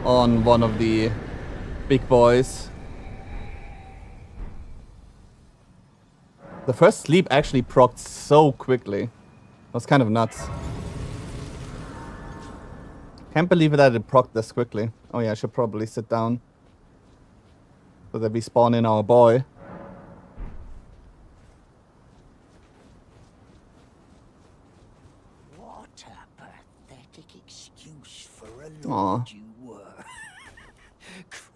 On one of the big boys. The first sleep actually procced so quickly. It was kind of nuts. Can't believe that it procced this quickly. Oh yeah, I should probably sit down. So that we spawn in our boy.
What a pathetic excuse for a lord you were.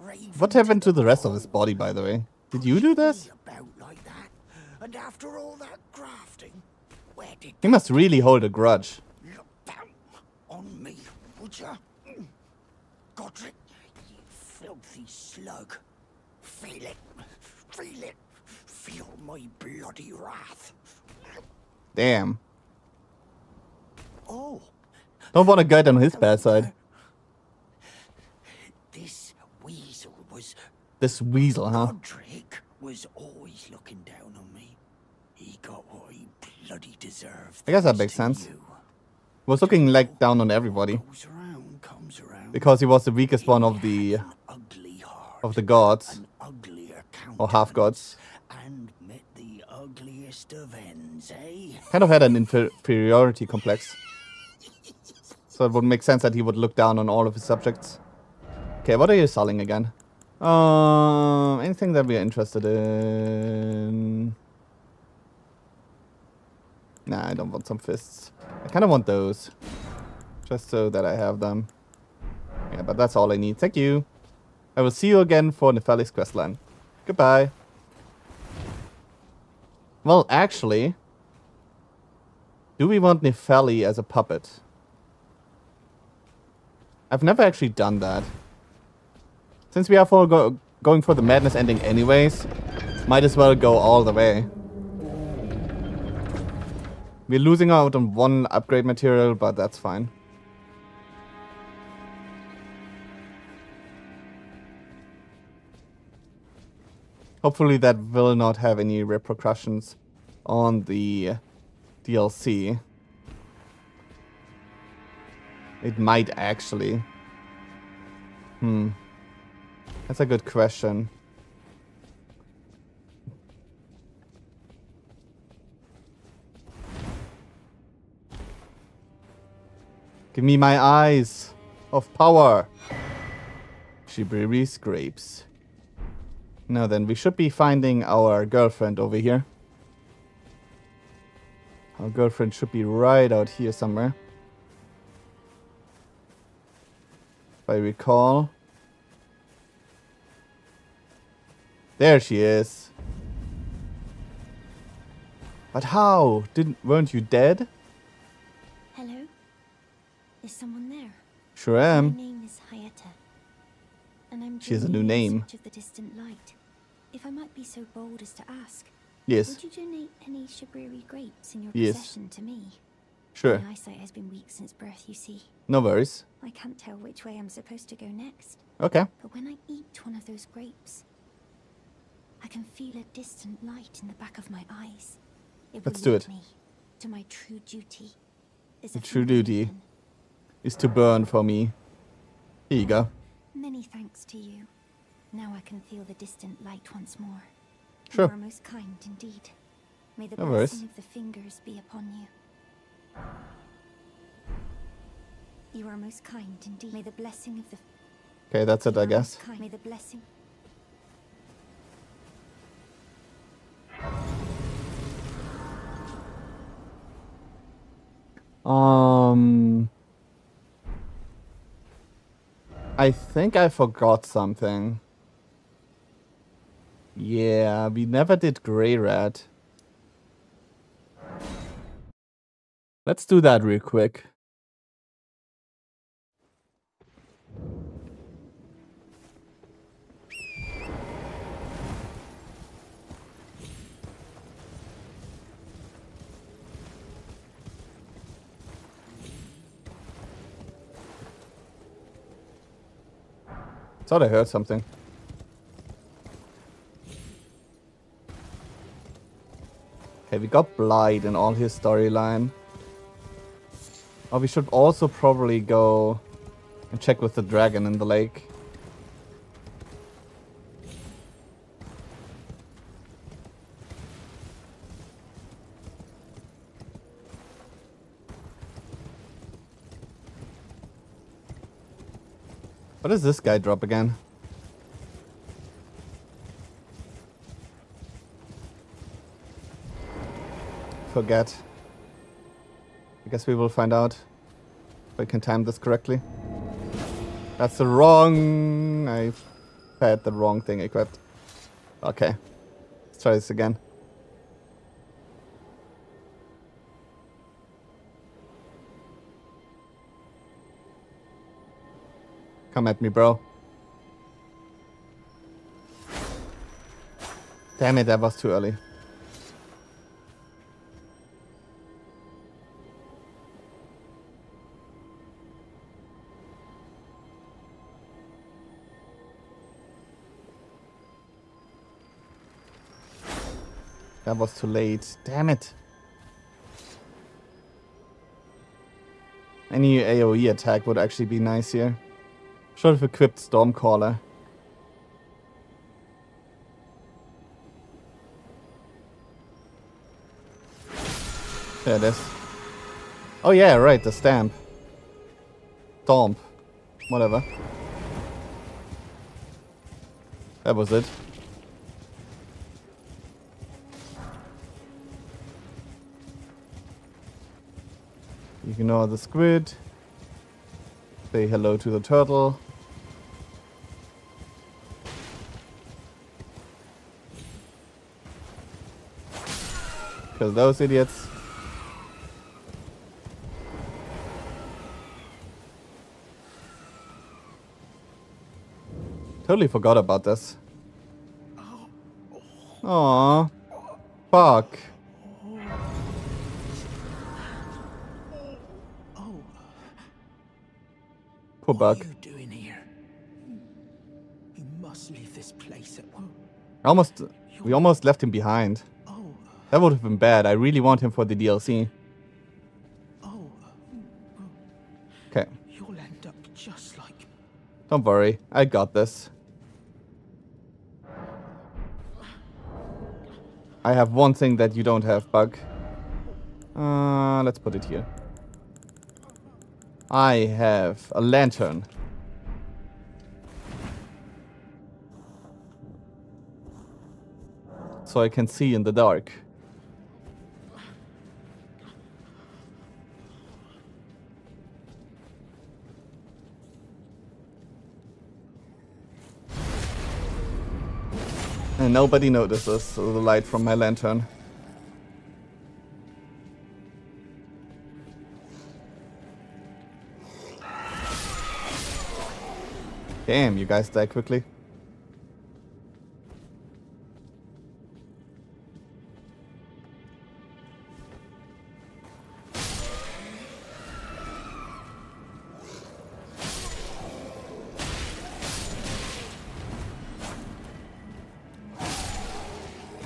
What happened to the rest of his body, by the way? Did you do this?
About like that, and after all that grafting, where did
He must really hold a grudge.
look down on me, would ya? Godrick, you filthy slug. Feel it, feel it, feel my bloody wrath.
Damn.
Oh,
Don't want to get on his bad side.
this weasel was
This weasel, huh?
Godrick was always looking down. He got what he bloody deserved.
I guess that makes sense.
you.
Was looking like down on everybody.
Around, around.
Because he was the weakest one of the
ugly heart,
of the gods. Or half gods.
and met the ugliest of ends, eh?
Kind of had an inferiority complex. So it would make sense that he would look down on all of his subjects. Okay, what are you selling again? Um, anything that we are interested in? Nah, I don't want some fists. I kind of want those. Just so that I have them. Yeah, but that's all I need. Thank you. I will see you again for Nepheli's questline. Goodbye. Well, actually, do we want Nepheli as a puppet? I've never actually done that. Since we are for go going for the madness ending anyways, might as well go all the way. We're losing out on one upgrade material, but that's fine. Hopefully that will not have any repercussions on the DLC. It might actually. Hmm. That's a good question. Give me my eyes of power. Shabriri grapes. Now then, we should be finding our girlfriend over here. Our girlfriend should be right out here somewhere. If I recall. There she is. But how? Didn't weren't you dead?
Is someone there?
Sure
My
am.
name is Hyetta. And I'm
She has a new name.
of the distant light. If I might be so bold as to ask,
Yes.
would you donate any Shabriri grapes in your
Yes.
possession to me?
Sure.
My eyesight has been weak since birth, you see.
No worries.
I can't tell which way I'm supposed to go next.
Okay.
But when I eat one of those grapes, I can feel a distant light in the back of my eyes. It will
Let's do
lead
it.
me to my true duty. A
true duty.
maiden.
Is to burn for me. Here you go.
Many thanks to you. Now I can feel the distant light once more.
Sure.
You are most kind indeed. May the
No
blessing of the fingers be upon you. You are most kind indeed. May the blessing of the
Okay, that's it, I guess.
May the blessing
Um. I think I forgot something. Yeah, we never did Grey Rat. Let's do that real quick. Thought I heard something. Okay, we got Blight in all his storyline. Oh, we should also probably go and check with the dragon in the lake. Does this guy drop again? Forget. I guess we will find out if I can time this correctly. That's the wrong... I had the wrong thing equipped. Okay. Let's try this again. Come at me, bro. Damn it, that was too early. That was too late. Damn it. Any AoE attack would actually be nice here. Should have equipped Stormcaller. There it is. Oh yeah, right, the stamp. Stomp. Whatever. That was it. Ignore the squid. Say hello to the turtle. Kill those idiots. Totally forgot about this. Aww. Fuck. Poor
What
bug.
are you doing here? You must leave this place at once.
Almost, we almost left him behind.
Oh,
That would have been bad. I really want him for the DLC.
oh,
Okay,
you'll end up just like
don't worry. I got this. I have one thing that you don't have, Bug. Uh, let's put it here. I have a lantern. So I can see in the dark. Nobody notices the light from my lantern. Damn, you guys die quickly.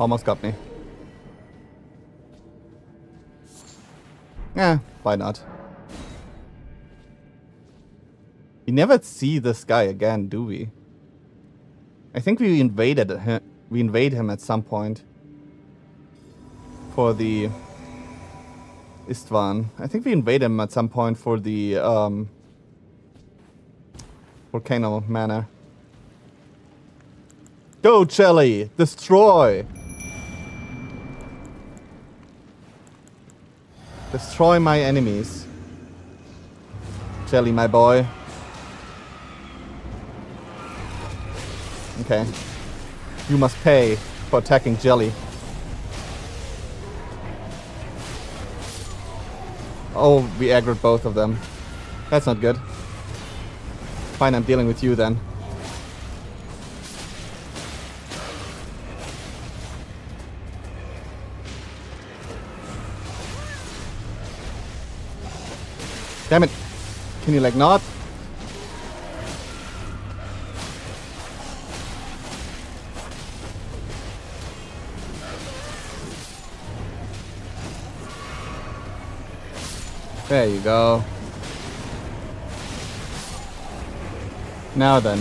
Almost got me. Yeah, why not? We never see this guy again, do we? I think we invaded him. We invade him at some point. For the Istvan. I think we invade him at some point for the um, volcano manor. Go, Jelly! Destroy! Destroy my enemies. Jelly, my boy. Okay. You must pay for attacking Jelly. Oh, we aggroed both of them. That's not good. Fine, I'm dealing with you then. Damn it. Can you like not? There you go. Now then.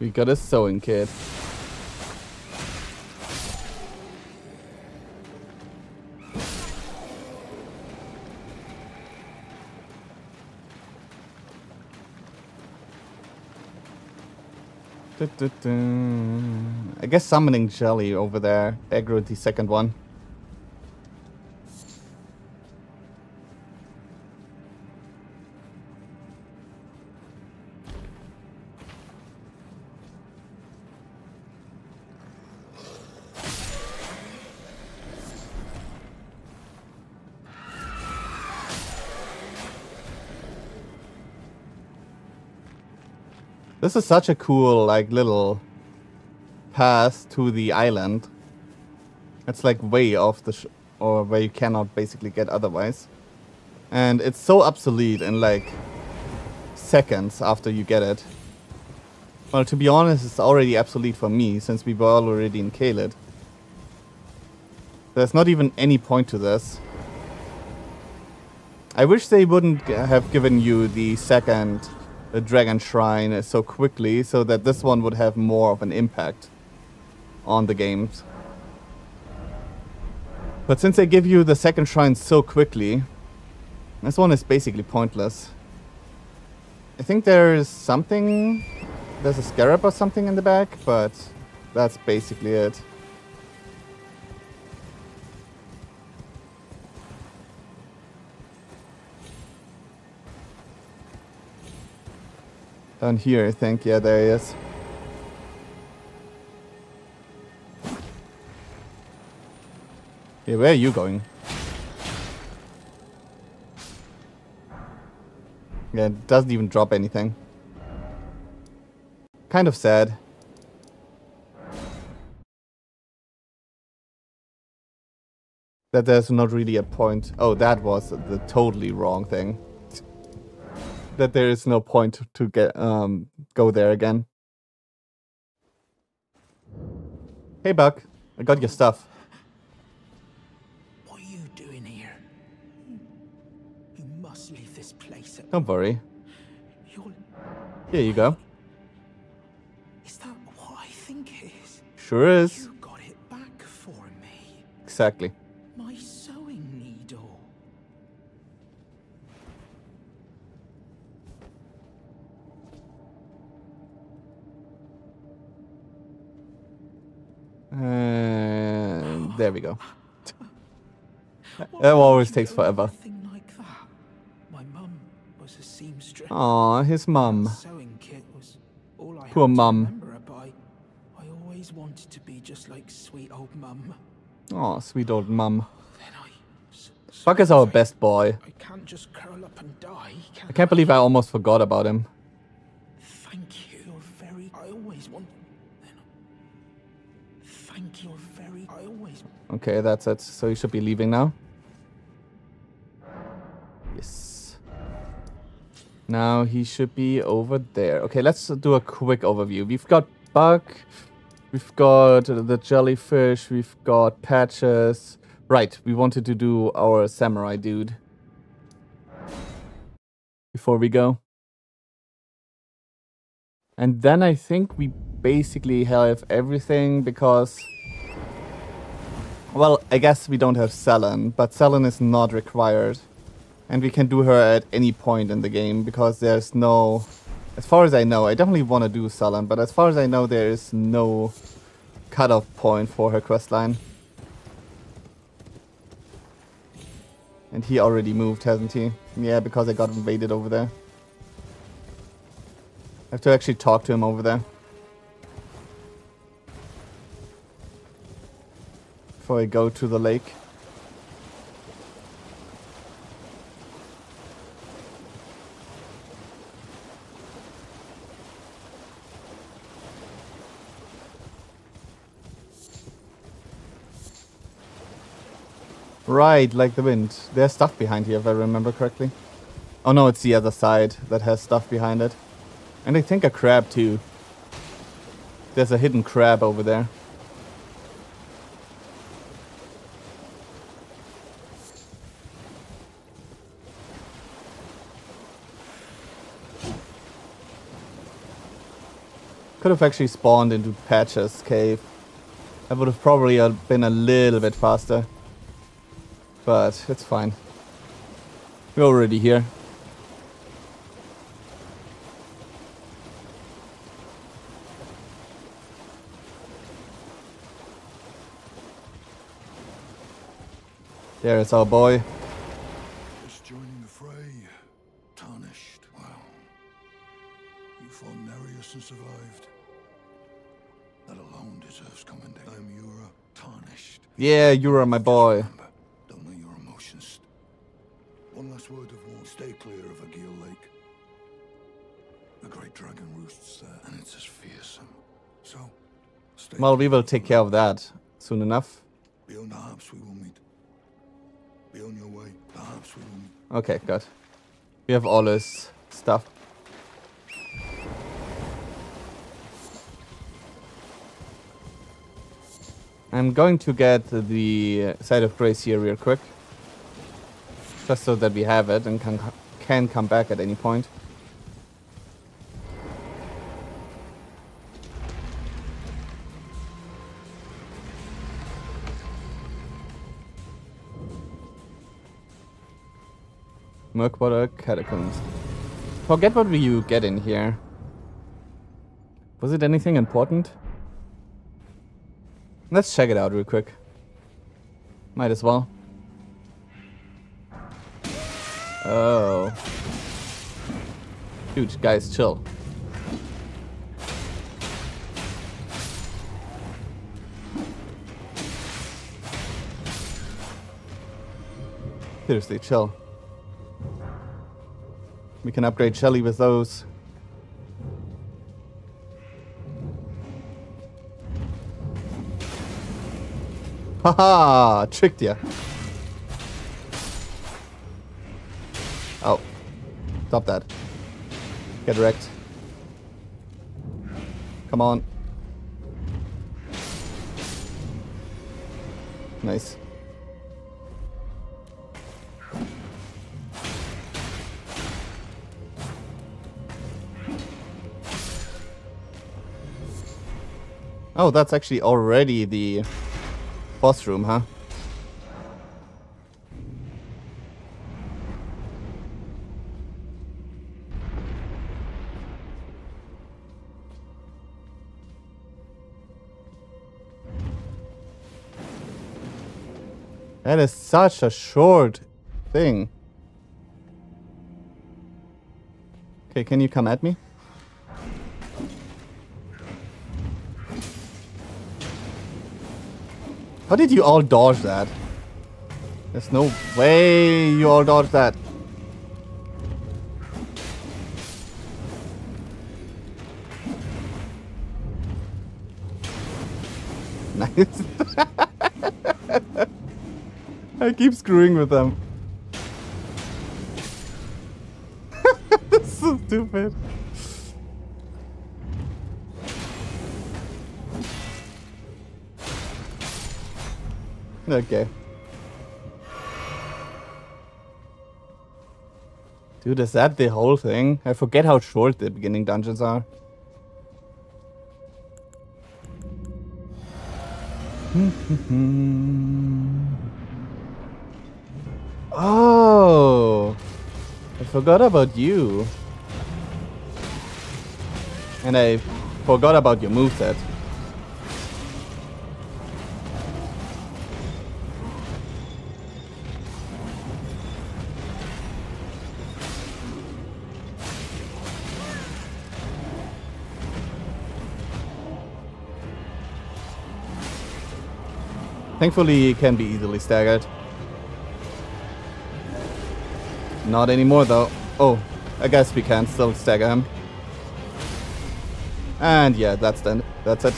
We got a sewing kit. I guess summoning jelly over there aggroed the second one. This is such a cool, like, little path to the island. It's like way off the or where you cannot basically get otherwise. And it's so obsolete in like seconds after you get it. Well, to be honest, it's already obsolete for me since we were already in Caelid. There's not even any point to this. I wish they wouldn't have given you the second the Dragon Shrine so quickly so that this one would have more of an impact on the games. But since they give you the second shrine so quickly, this one is basically pointless. I think there's something... There's a scarab or something in the back, but that's basically it. Down here, I think. Yeah, there he is. Yeah, where are you going? Yeah, it doesn't even drop anything. Kind of sad. That there's not really a point. Oh, that was the totally wrong thing that there is no point to get um go there again. Hey Boc, I got your stuff.
What are you doing here? You must leave this place.
Don't worry.
You're...
Here you go.
Is that what I think it is?
Sure is.
You got it back for me.
Exactly. There we go.
Why
That
would
always takes forever.
anything like? My mum was a seamstress.
Aw, his mum.
Sewing kit was all I
Poor
had
mum.
remember her by. I always wanted to be just like sweet old mum.
Aw, sweet old mum.
Then I. s-
Boc is our best boy.
I can't just curl up and die.
I can't believe I almost forgot about him. Okay, that's it. So you should be leaving now. Yes. Now he should be over there. Okay, let's do a quick overview. We've got Bug, we've got the jellyfish, we've got Patches. Right, we wanted to do our samurai dude. Before we go. And then I think we basically have everything because... Well, I guess we don't have Sellen, but Sellen is not required. And we can do her at any point in the game because there's no... As far as I know, I definitely want to do Sellen, but as far as I know, there is no cutoff point for her questline. And he already moved, hasn't he? Yeah, because I got invaded over there. I have to actually talk to him over there. Before I go to the lake. Right, like the wind. There's stuff behind here, if I remember correctly. Oh no, it's the other side that has stuff behind it. And I think a crab too. There's a hidden crab over there. Could have actually spawned into Patches cave. That would have probably uh, been a little bit faster. But it's fine. We're already here. There's our boy. Yeah, you are my boy.
Don't let your emotions. One last word of warning. Stay clear of Agheel Lake. The great dragon roosts there, and it's as fearsome. So, stay
Well, we will take care of that soon enough.
Beyond the harps we will meet. Be on your way. Perhaps we will meet.
Okay, good. We have all this stuff. I'm going to get the site of grace here real quick. Just so that we have it and can, can come back at any point. Murkwater Catacombs. Forget what you get in here. Was it anything important? Let's check it out real quick. Might as well. Oh. Dude, guys, chill. Seriously, chill. We can upgrade Shelly with those. Haha, tricked ya. Oh. Stop that. Get wrecked. Come on. Nice. Oh, that's actually already the boss room, huh? That is such a short thing. Okay, can you come at me? How did you all dodge that? There's no way you all dodged that. Nice. I keep screwing with them. this is stupid. Okay. Dude, is that the whole thing? I forget how short the beginning dungeons are. oh! I forgot about you. And I forgot about your moveset. Thankfully, he can be easily staggered. Not anymore, though. Oh, I guess we can still stagger him. And yeah, that's then. That's it.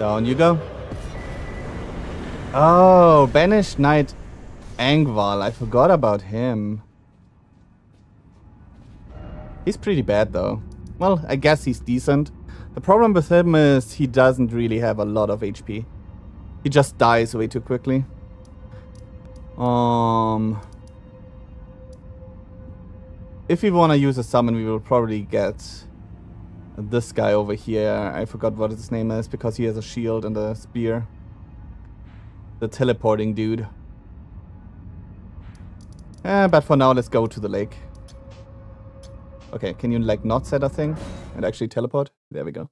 Down you go. Oh, Banished Knight Engvall. I forgot about him. He's pretty bad, though. Well, I guess he's decent. The problem with him is he doesn't really have a lot of HP. He just dies way too quickly. Um, if we want to use a summon, we will probably get this guy over here. I forgot what his name is because he has a shield and a spear. The teleporting dude. Eh, but for now, let's go to the lake. Okay, can you like not set a thing and actually teleport? There we go.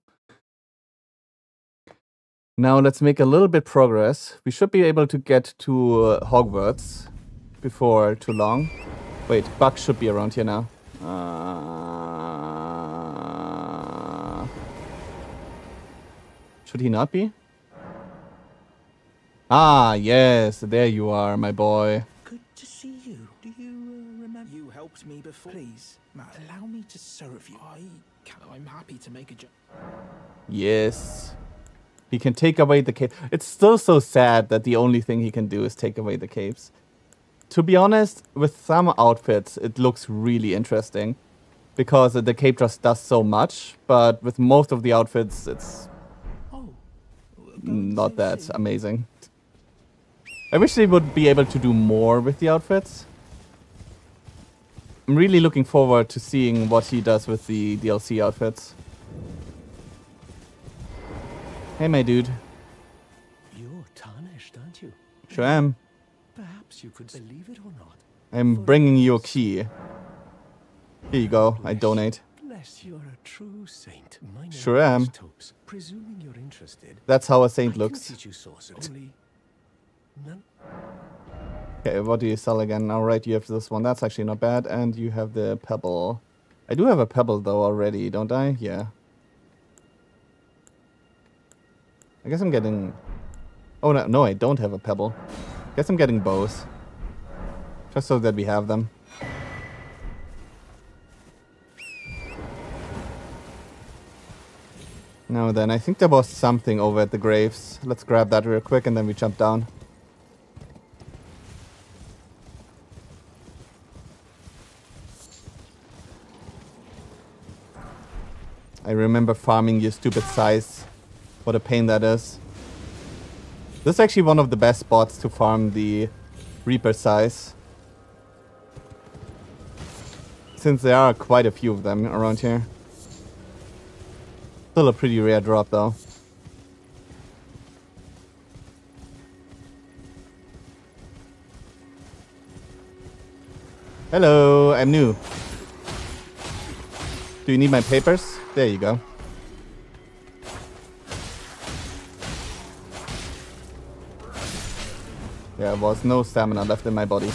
Now let's make a little bit progress. We should be able to get to uh, Hogwarts before too long. Wait, Boc should be around here now. Uh, should he not be? Ah, yes, there you are, my boy.
Good to see you. Do you uh, remember? You helped me before. Please, allow me to serve you. I can, I'm happy to make a job.
Yes. He can take away the cape. It's still so sad that the only thing he can do is take away the capes. To be honest, with some outfits, it looks really interesting. Because the cape just does so much, but with most of the outfits, it's
Oh,
not that amazing. I wish they would be able to do more with the outfits. I'm really looking forward to seeing what he does with the DLC outfits. Hey, my dude.
You're tarnished, aren't you?
Sure am.
Perhaps you could believe it or not.
I'm bringing you a key. Here you go. I donate.
Bless you're a true saint. My name
Sure am.
Thops. Presuming you're interested,
That's how a saint
can
looks.
teach you sorcery. Only none.
Okay, what do you sell again? Alright, you have this one. That's actually not bad. And you have the pebble. I do have a pebble though already, don't I? Yeah. I guess I'm getting... Oh, no, no, I don't have a pebble. guess I'm getting bows. Just so that we have them. Now then, I think there was something over at the graves. Let's grab that real quick and then we jump down. I remember farming your stupid scythe. What a pain that is. This is actually one of the best spots to farm the Reaper scythe. Since there are quite a few of them around here. Still a pretty rare drop though. Hello, I'm new. Do you need my papers? There you go. There was no stamina left in my body.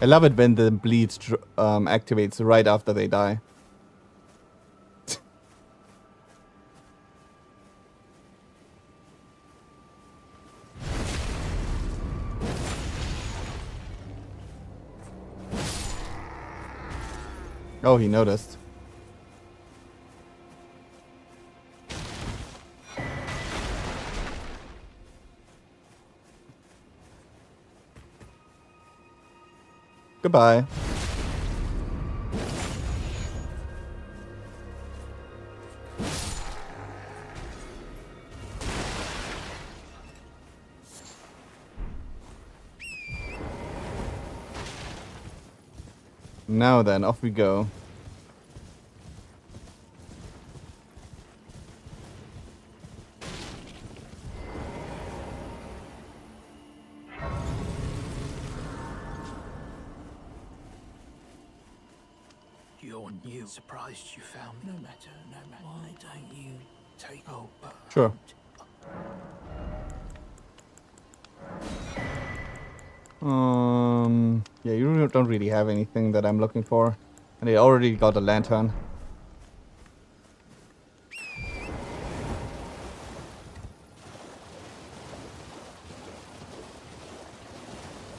I love it when the bleed um, activates right after they die. Oh, he noticed. Goodbye. Now then, off we go. Have anything that I'm looking for. And they already got a lantern.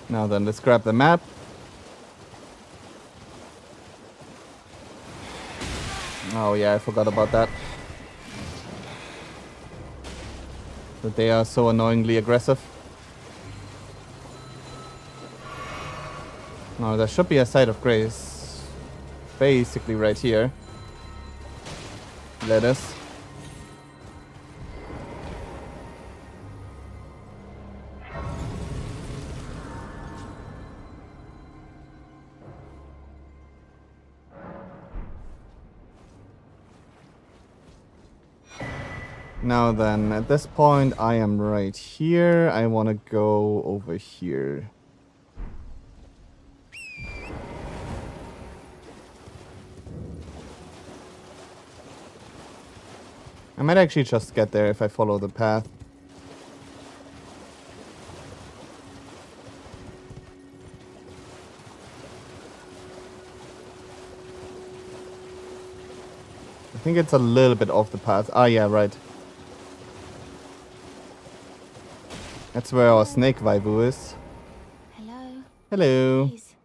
Now then, let's grab the map. Oh yeah, I forgot about that. That they are so annoyingly aggressive. No, there should be a site of grace. Basically right here. Let us. Now then, at this point I am right here. I want to go over here. Might actually just get there if I follow the path. I think it's a little bit off the path. Ah, yeah, right. That's where our snake Vaibu is.
Hello.
Hello.
Please.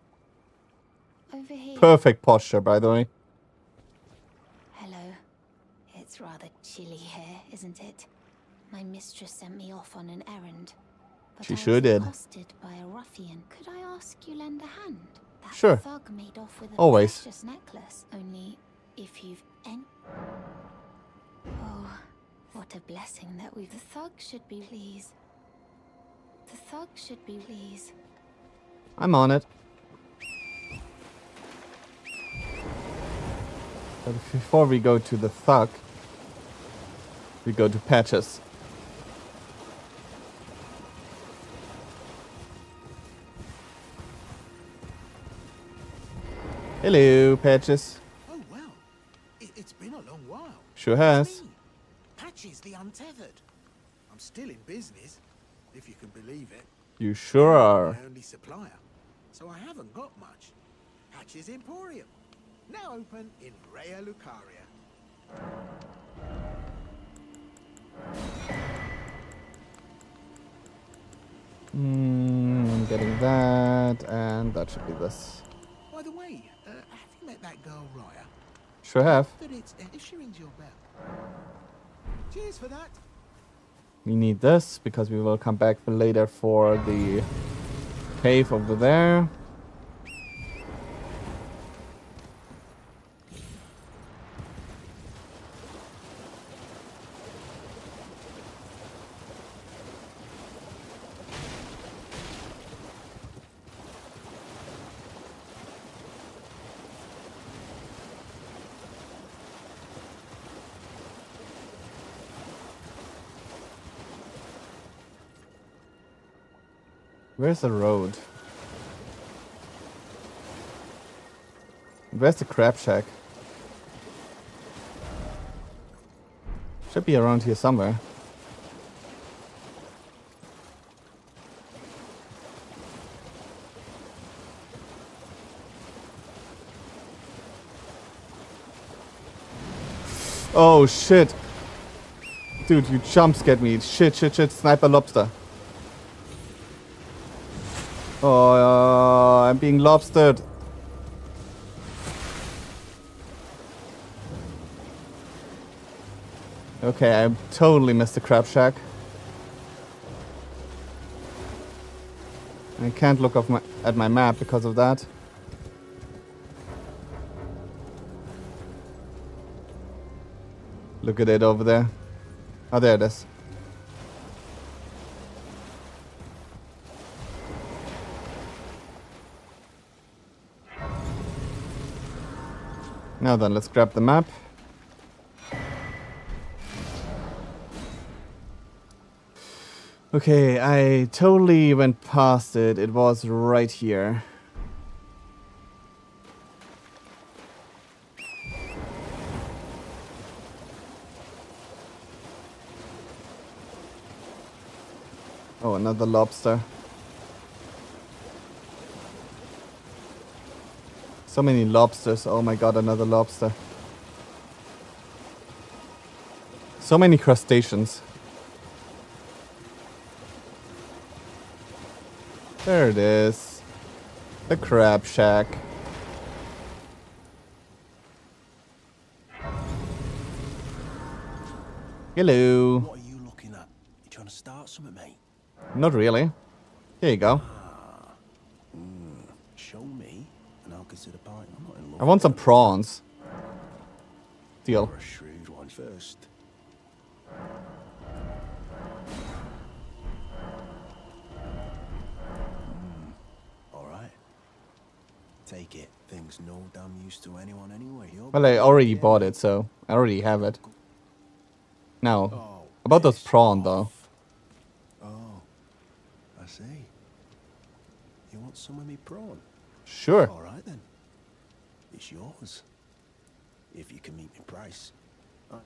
Over here.
Perfect posture, by the way.
Hello. It's rather chilly here, isn't it? My mistress sent me off on an errand. But
She
I
sure did.
accosted by a ruffian. Could I ask you lend a hand? That
Sure.
thug made off with a
Always.
precious necklace. Only if you've en Oh, what a blessing that we the thug should be pleased. The thug should be pleased.
I'm on it. But before we go to the thug, we go to Patches. Hello, Patches.
Oh well, it, it's been a long while.
Sure has.
Patches the Untethered. I'm still in business, if you can believe it.
You sure are.
My only supplier, so I haven't got much. Patches Emporium, now open in Raya Lucaria.
Mm, I'm getting that, and that should be this.
By the way, uh, have you met that girl Rya?
Sure have.
Uh, if she rings your bell. Cheers for that.
We need this because we will come back later for the cave over there. Where's the road? Where's the crab shack? Should be around here somewhere. Oh shit. Dude, you jump scared me. Shit, shit, shit. Sniper lobster. Oh, uh, I'm being lobstered. Okay, I totally missed the crab shack. I can't look off my, at my map because of that. Look at it over there. Oh, there it is. Now then, let's grab the map. Okay, I totally went past it. It was right here. Oh, another lobster. So many lobsters. Oh my god, another lobster. So many crustaceans. There it is. The crab shack. Hello.
What are you looking at? You trying to start something, mate?
Not really. Here you go.
Show me, and I'll consider parting. I'm not in love.
I want some prawns. Deal.
You're a shrewd one first. Hmm. All right. Take it. Things no damn use to anyone anyway. You're
Well, I already bought it, so I already have it. Now,
Oh,
about those prawn though.
Oh, I see. You want some of me prawn?
Sure.
All right then. It's yours. If you can meet me price. I-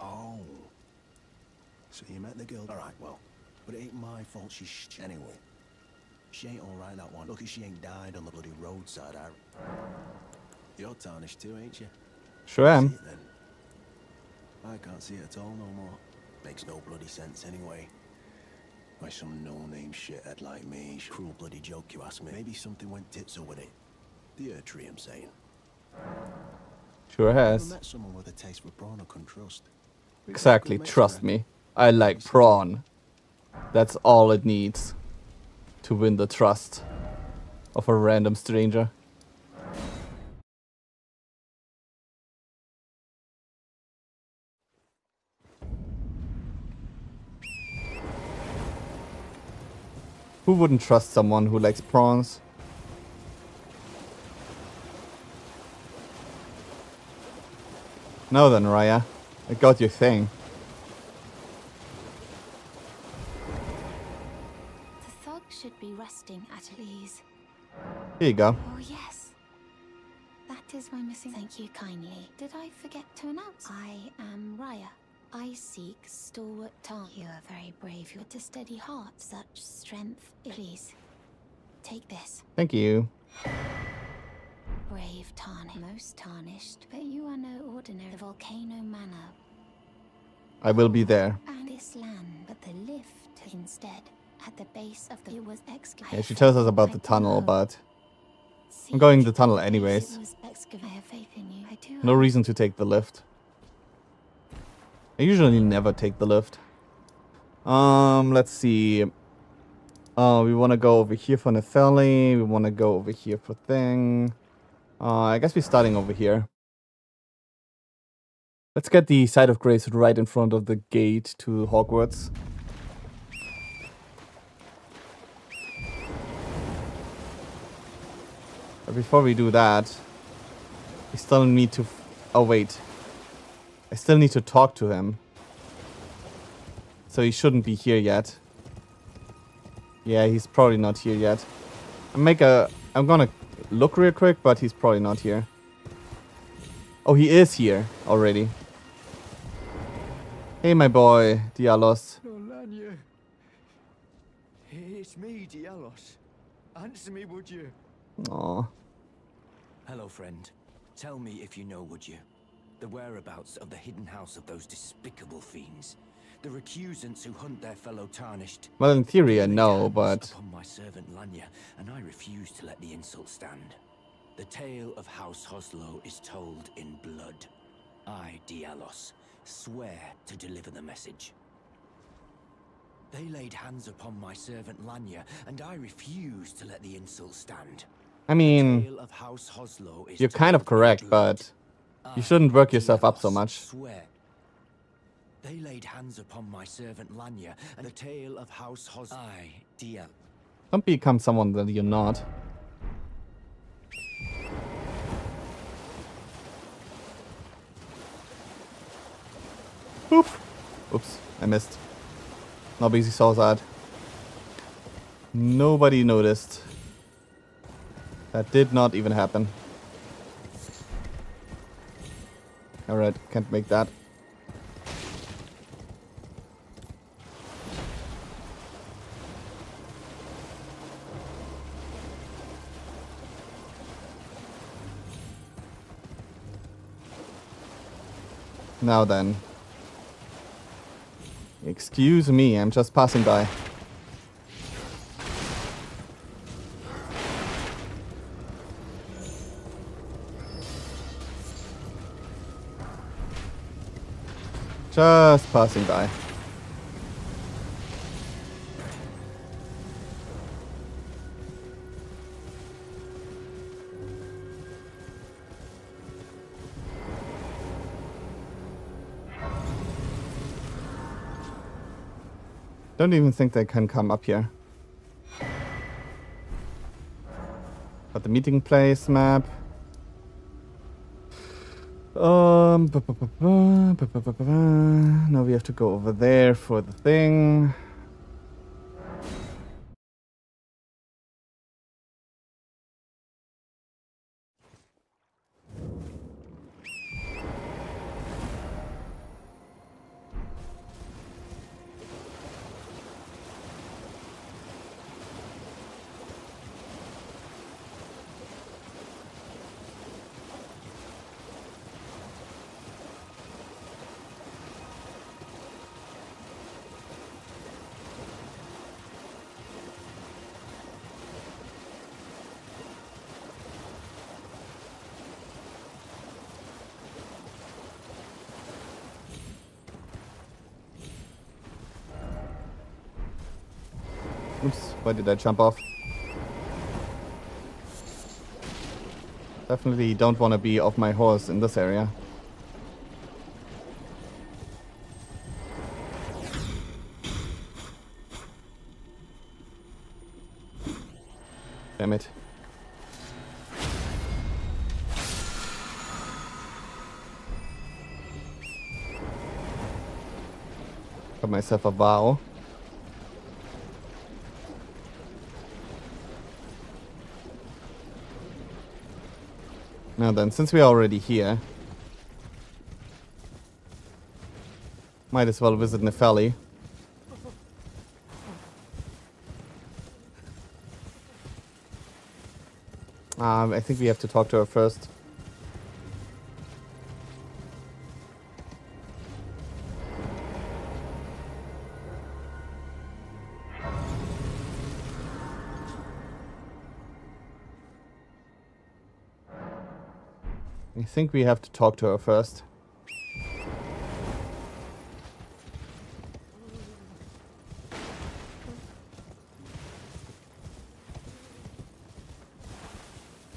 Oh. So you met the girl. All right, well, but it ain't my fault she's sh- anyway. She ain't all right, that one. Lucky she ain't died on the bloody roadside. I... You're tarnished too, ain't you?
Sure am.
See it then. I can't see it at all no more. Makes no bloody sense anyway. Why some no-name shithead like me? Cruel bloody joke, you ask me. Maybe something went tits with it. The Erdtree, I'm saying.
Sure has.
met someone with a taste for prawn I can trust.
Exactly, trust me. I like prawn. That's all it needs to win the trust of a random stranger. Who wouldn't trust someone who likes prawns? Now then, Rya. I got your thing.
The thug should be resting at ease.
Here you go.
Oh, yes. That is my missing. Thank you kindly. Did I forget to announce? I am Rya. I seek stalwart Tarn. You are very brave. You have a steady heart. Such strength. Please, take this.
Thank you.
Brave tarnished. Most tarnished. But you are no ordinary. The volcano manor.
I will be there.
And this land. But the lift instead. At the base of the. It was excavated.
Yeah, she tells us about the tunnel, but I'm going the tunnel anyways.
I have faith in you. I do.
no reason to take the lift. I usually never take the lift. Um, let's see. Uh, we want to go over here for Nepheli. We want to go over here for Thing. Uh, I guess we're starting over here. Let's get the site of grace right in front of the gate to Hogwarts. But before we do that, we still need to... Oh, wait. I still need to talk to him. So he shouldn't be here yet. Yeah, he's probably not here yet. I make a... I'm gonna look real quick, but he's probably not here. Oh, he is here already. Hey, my boy, Diallos.
Olanya. It's me, Diallos. Answer me, would you?
Aw.
Hello, friend. Tell me if you know, would you? The whereabouts of the hidden house of those despicable fiends. The recusants who hunt their fellow tarnished.
Well, in theory, I know, but...
Upon my servant Lanya, and I refuse to let the insult stand. The tale of House Hoslow is told in blood. I, Diallos, swear to deliver the message. They laid hands upon my servant Lanya, and I refuse to let the insult stand.
I mean,
Tale of House Hoslow is
you're kind of correct, but you shouldn't work yourself up so much.
They laid hands upon my servant Lanya, and the tale of House Hos. I.
Don't become someone that you're not. Oop. Oops, I missed. Nobody saw that. Nobody noticed. That did not even happen. Alright, can't make that. Now then. Excuse me, I'm just passing by. Just passing by. Don't even think they can come up here. But the meeting place map. Um, ba -ba -ba now we have to go over there for the thing. Why did I jump off? Definitely don't want to be off my horse in this area. Damn it. Got myself a vow. Now then, since we're already here, might as well visit Nepheli. Um, I think we have to talk to her first. Think we have to talk to her first.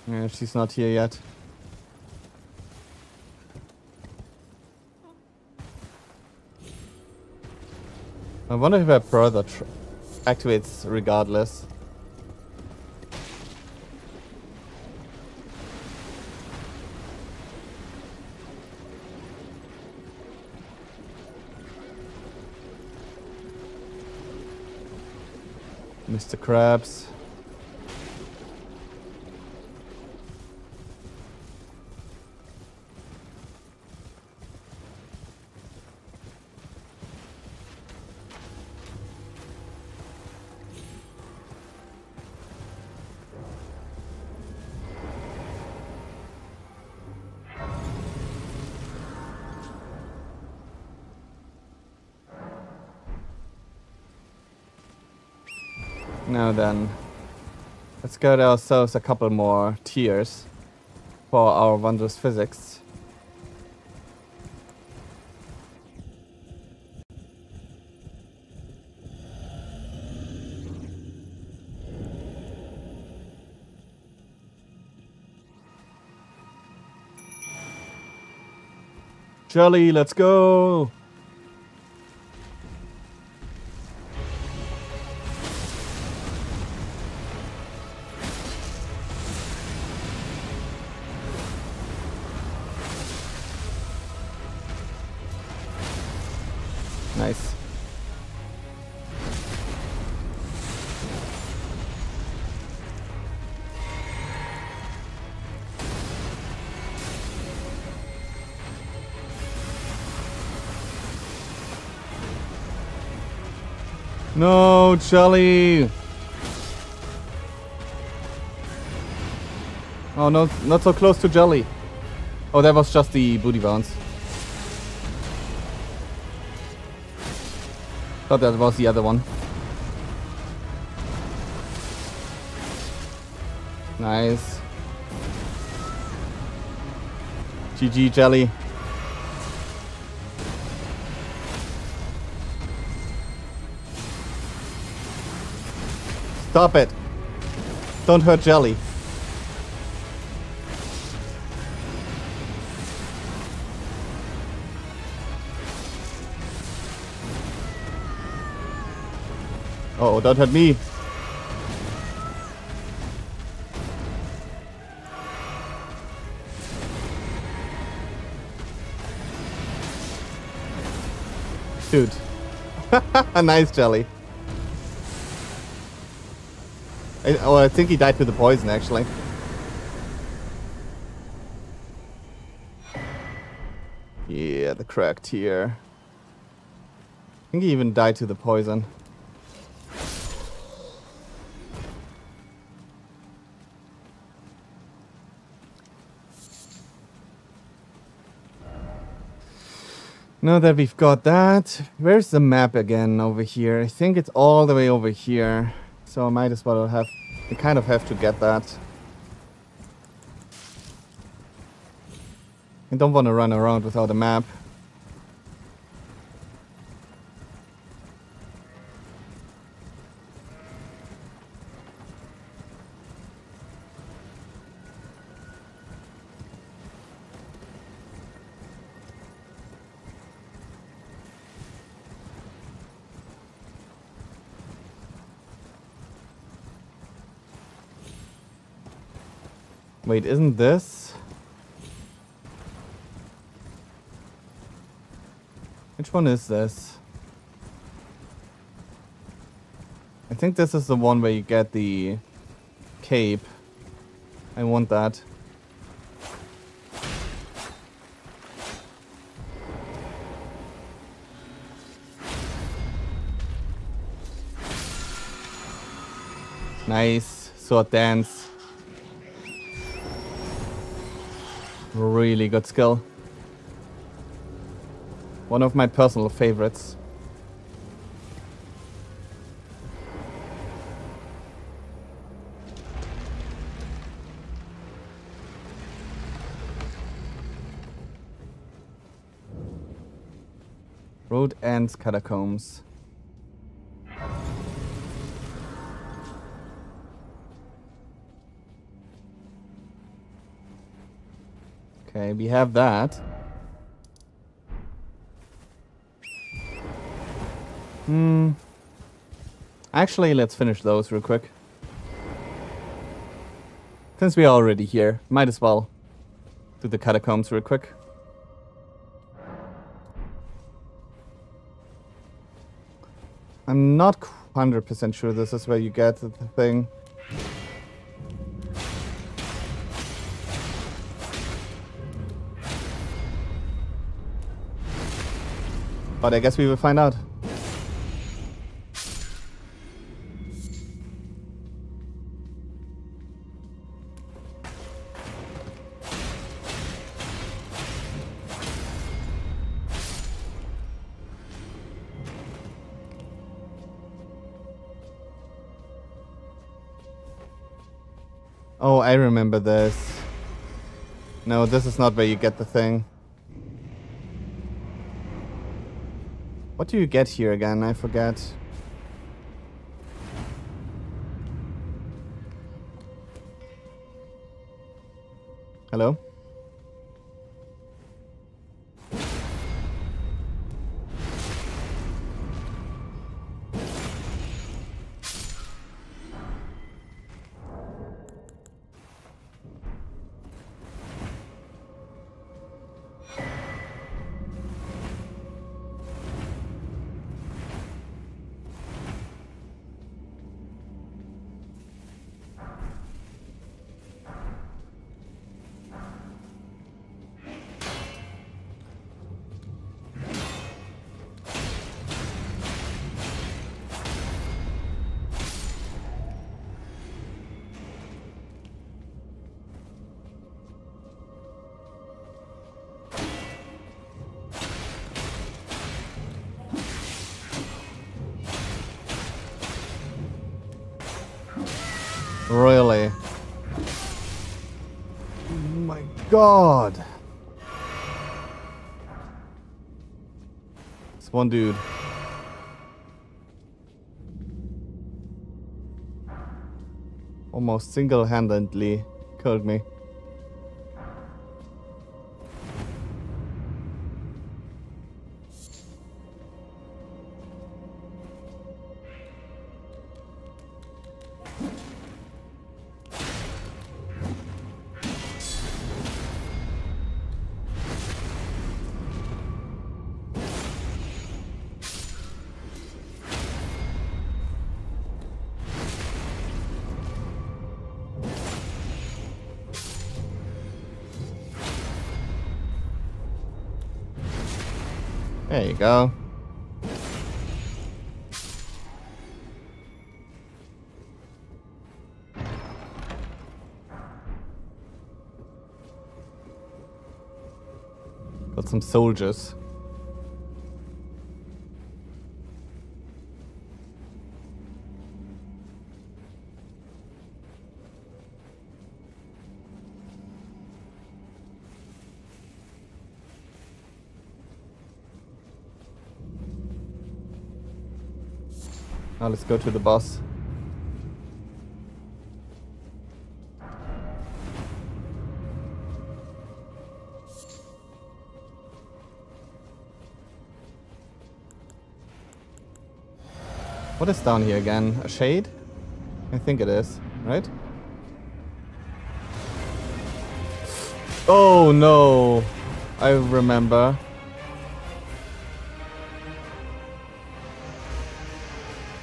Yeah, she's not here yet. I wonder if her brother activates regardless. Mr. Krabs. Then, let's get ourselves a couple more tears. for our wondrous Physick. Jelly, let's go! No, Jelly! Oh, no, not so close to Jelly. Oh, that was just the booty bounce. Thought that was the other one. Nice. GG Jelly. Stop it. Don't hurt Jelly. Uh oh, don't hurt me. Dude. nice jelly. Oh, I think he died to the poison, actually. Yeah, the cracked here. I think he even died to the poison. Now that we've got that, where's the map again over here? I think it's all the way over here. So I might as well have, I kind of have to get that. I don't want to run around without a map. Wait, isn't this? Which one is this? I think this is the one where you get the cape. I want that. Nice. Sword dance. Really good skill. One of my personal favorites. Road's End catacombs. We have that. Hmm. Actually, let's finish those real quick. Since we are already here, might as well do the catacombs real quick. I'm not 100% sure this is where you get the thing. But I guess we will find out. Oh, I remember this. No, this is not where you get the thing. What do you get here again? I forget. Hello? Really? Oh my god. It's one dude. Almost single-handedly killed me. Go. Got some soldiers. Now let's go to the boss. What is down here again? A shade? I think it is, right? Oh no! I remember.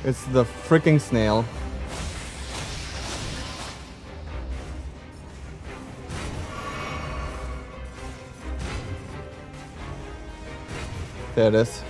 It's the freaking snail. There it is.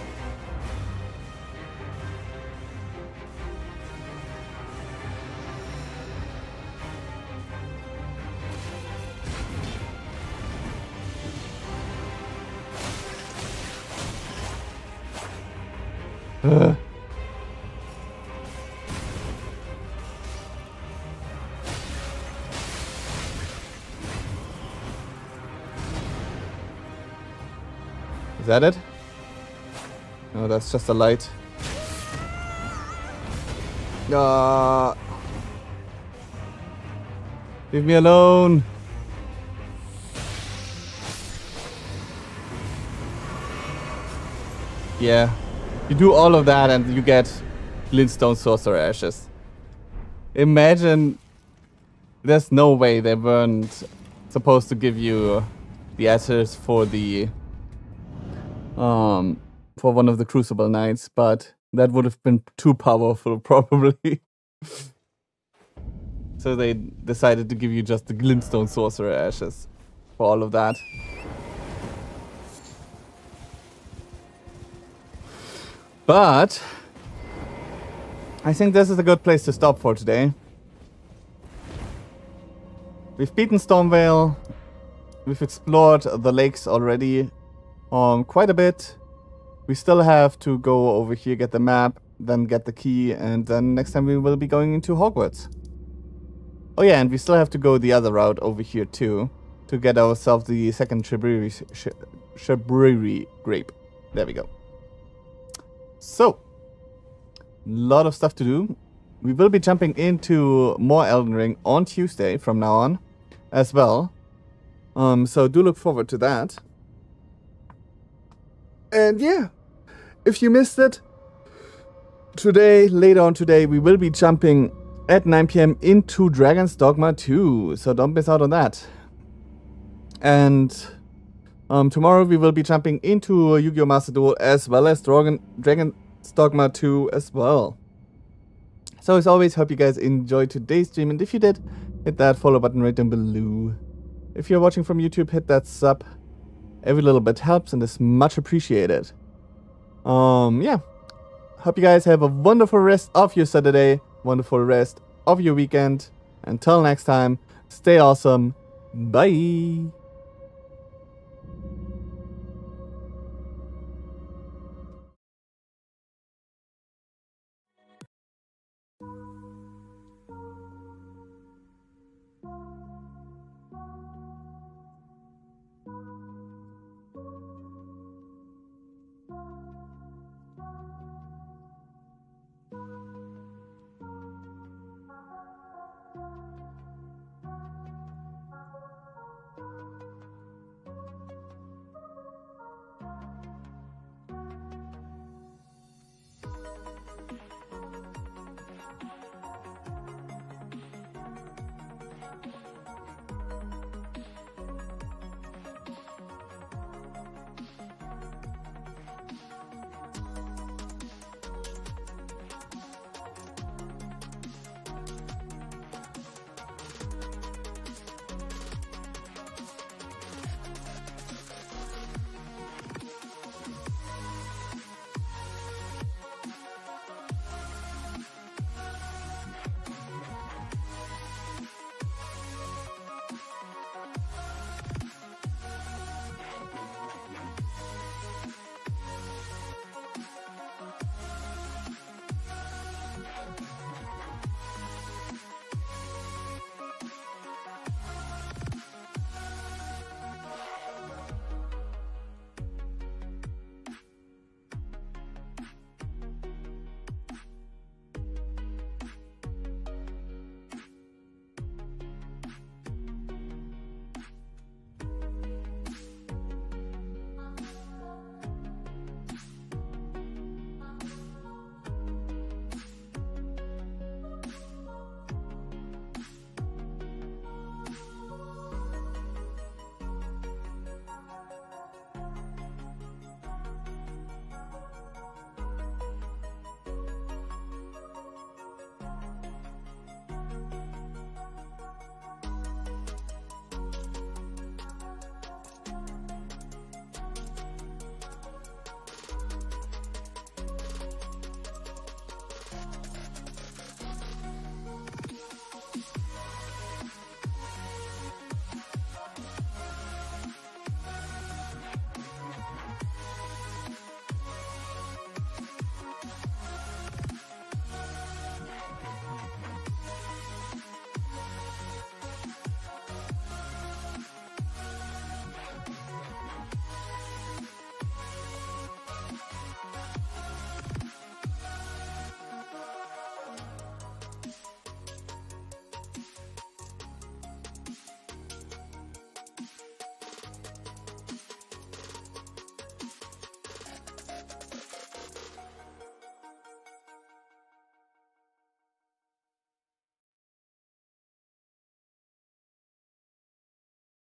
That it? No, that's just a light. Ah. Leave me alone. Yeah. You do all of that and you get Glintstone Sorcerer Ashes. Imagine there's no way they weren't supposed to give you the ashes for the um for one of the Crucible Knights, but that would have been too powerful probably. so they decided to give you just the Glintstone Sorcerer Ashes for all of that. But I think this is a good place to stop for today. We've beaten Stormveil. We've explored the lakes already um, quite a bit. We still have to go over here, get the map, then get the key, and then next time we will be going into Hogwarts. Oh yeah, and we still have to go the other route over here too. to get ourselves the second Shabriri, Sh Shabriri grape. There we go. So, lot of stuff to do. We will be jumping into more Elden Ring on Tuesday from now on as well. Um, so do look forward to that. And yeah, if you missed it, today, later on today, we will be jumping at 9 p.m. into Dragon's Dogma 2. So don't miss out on that. And um, tomorrow we will be jumping into Yu-Gi-Oh! Master Duel as well as Dragon Dragon's Dogma 2 as well. So as always, hope you guys enjoyed today's stream. And if you did, hit that follow button right down below. If you're watching from YouTube, hit that sub. Every little bit helps and is much appreciated. Um, yeah. Hope you guys have a wonderful rest of your Saturday, wonderful rest of your weekend. Until next time, stay awesome. Bye.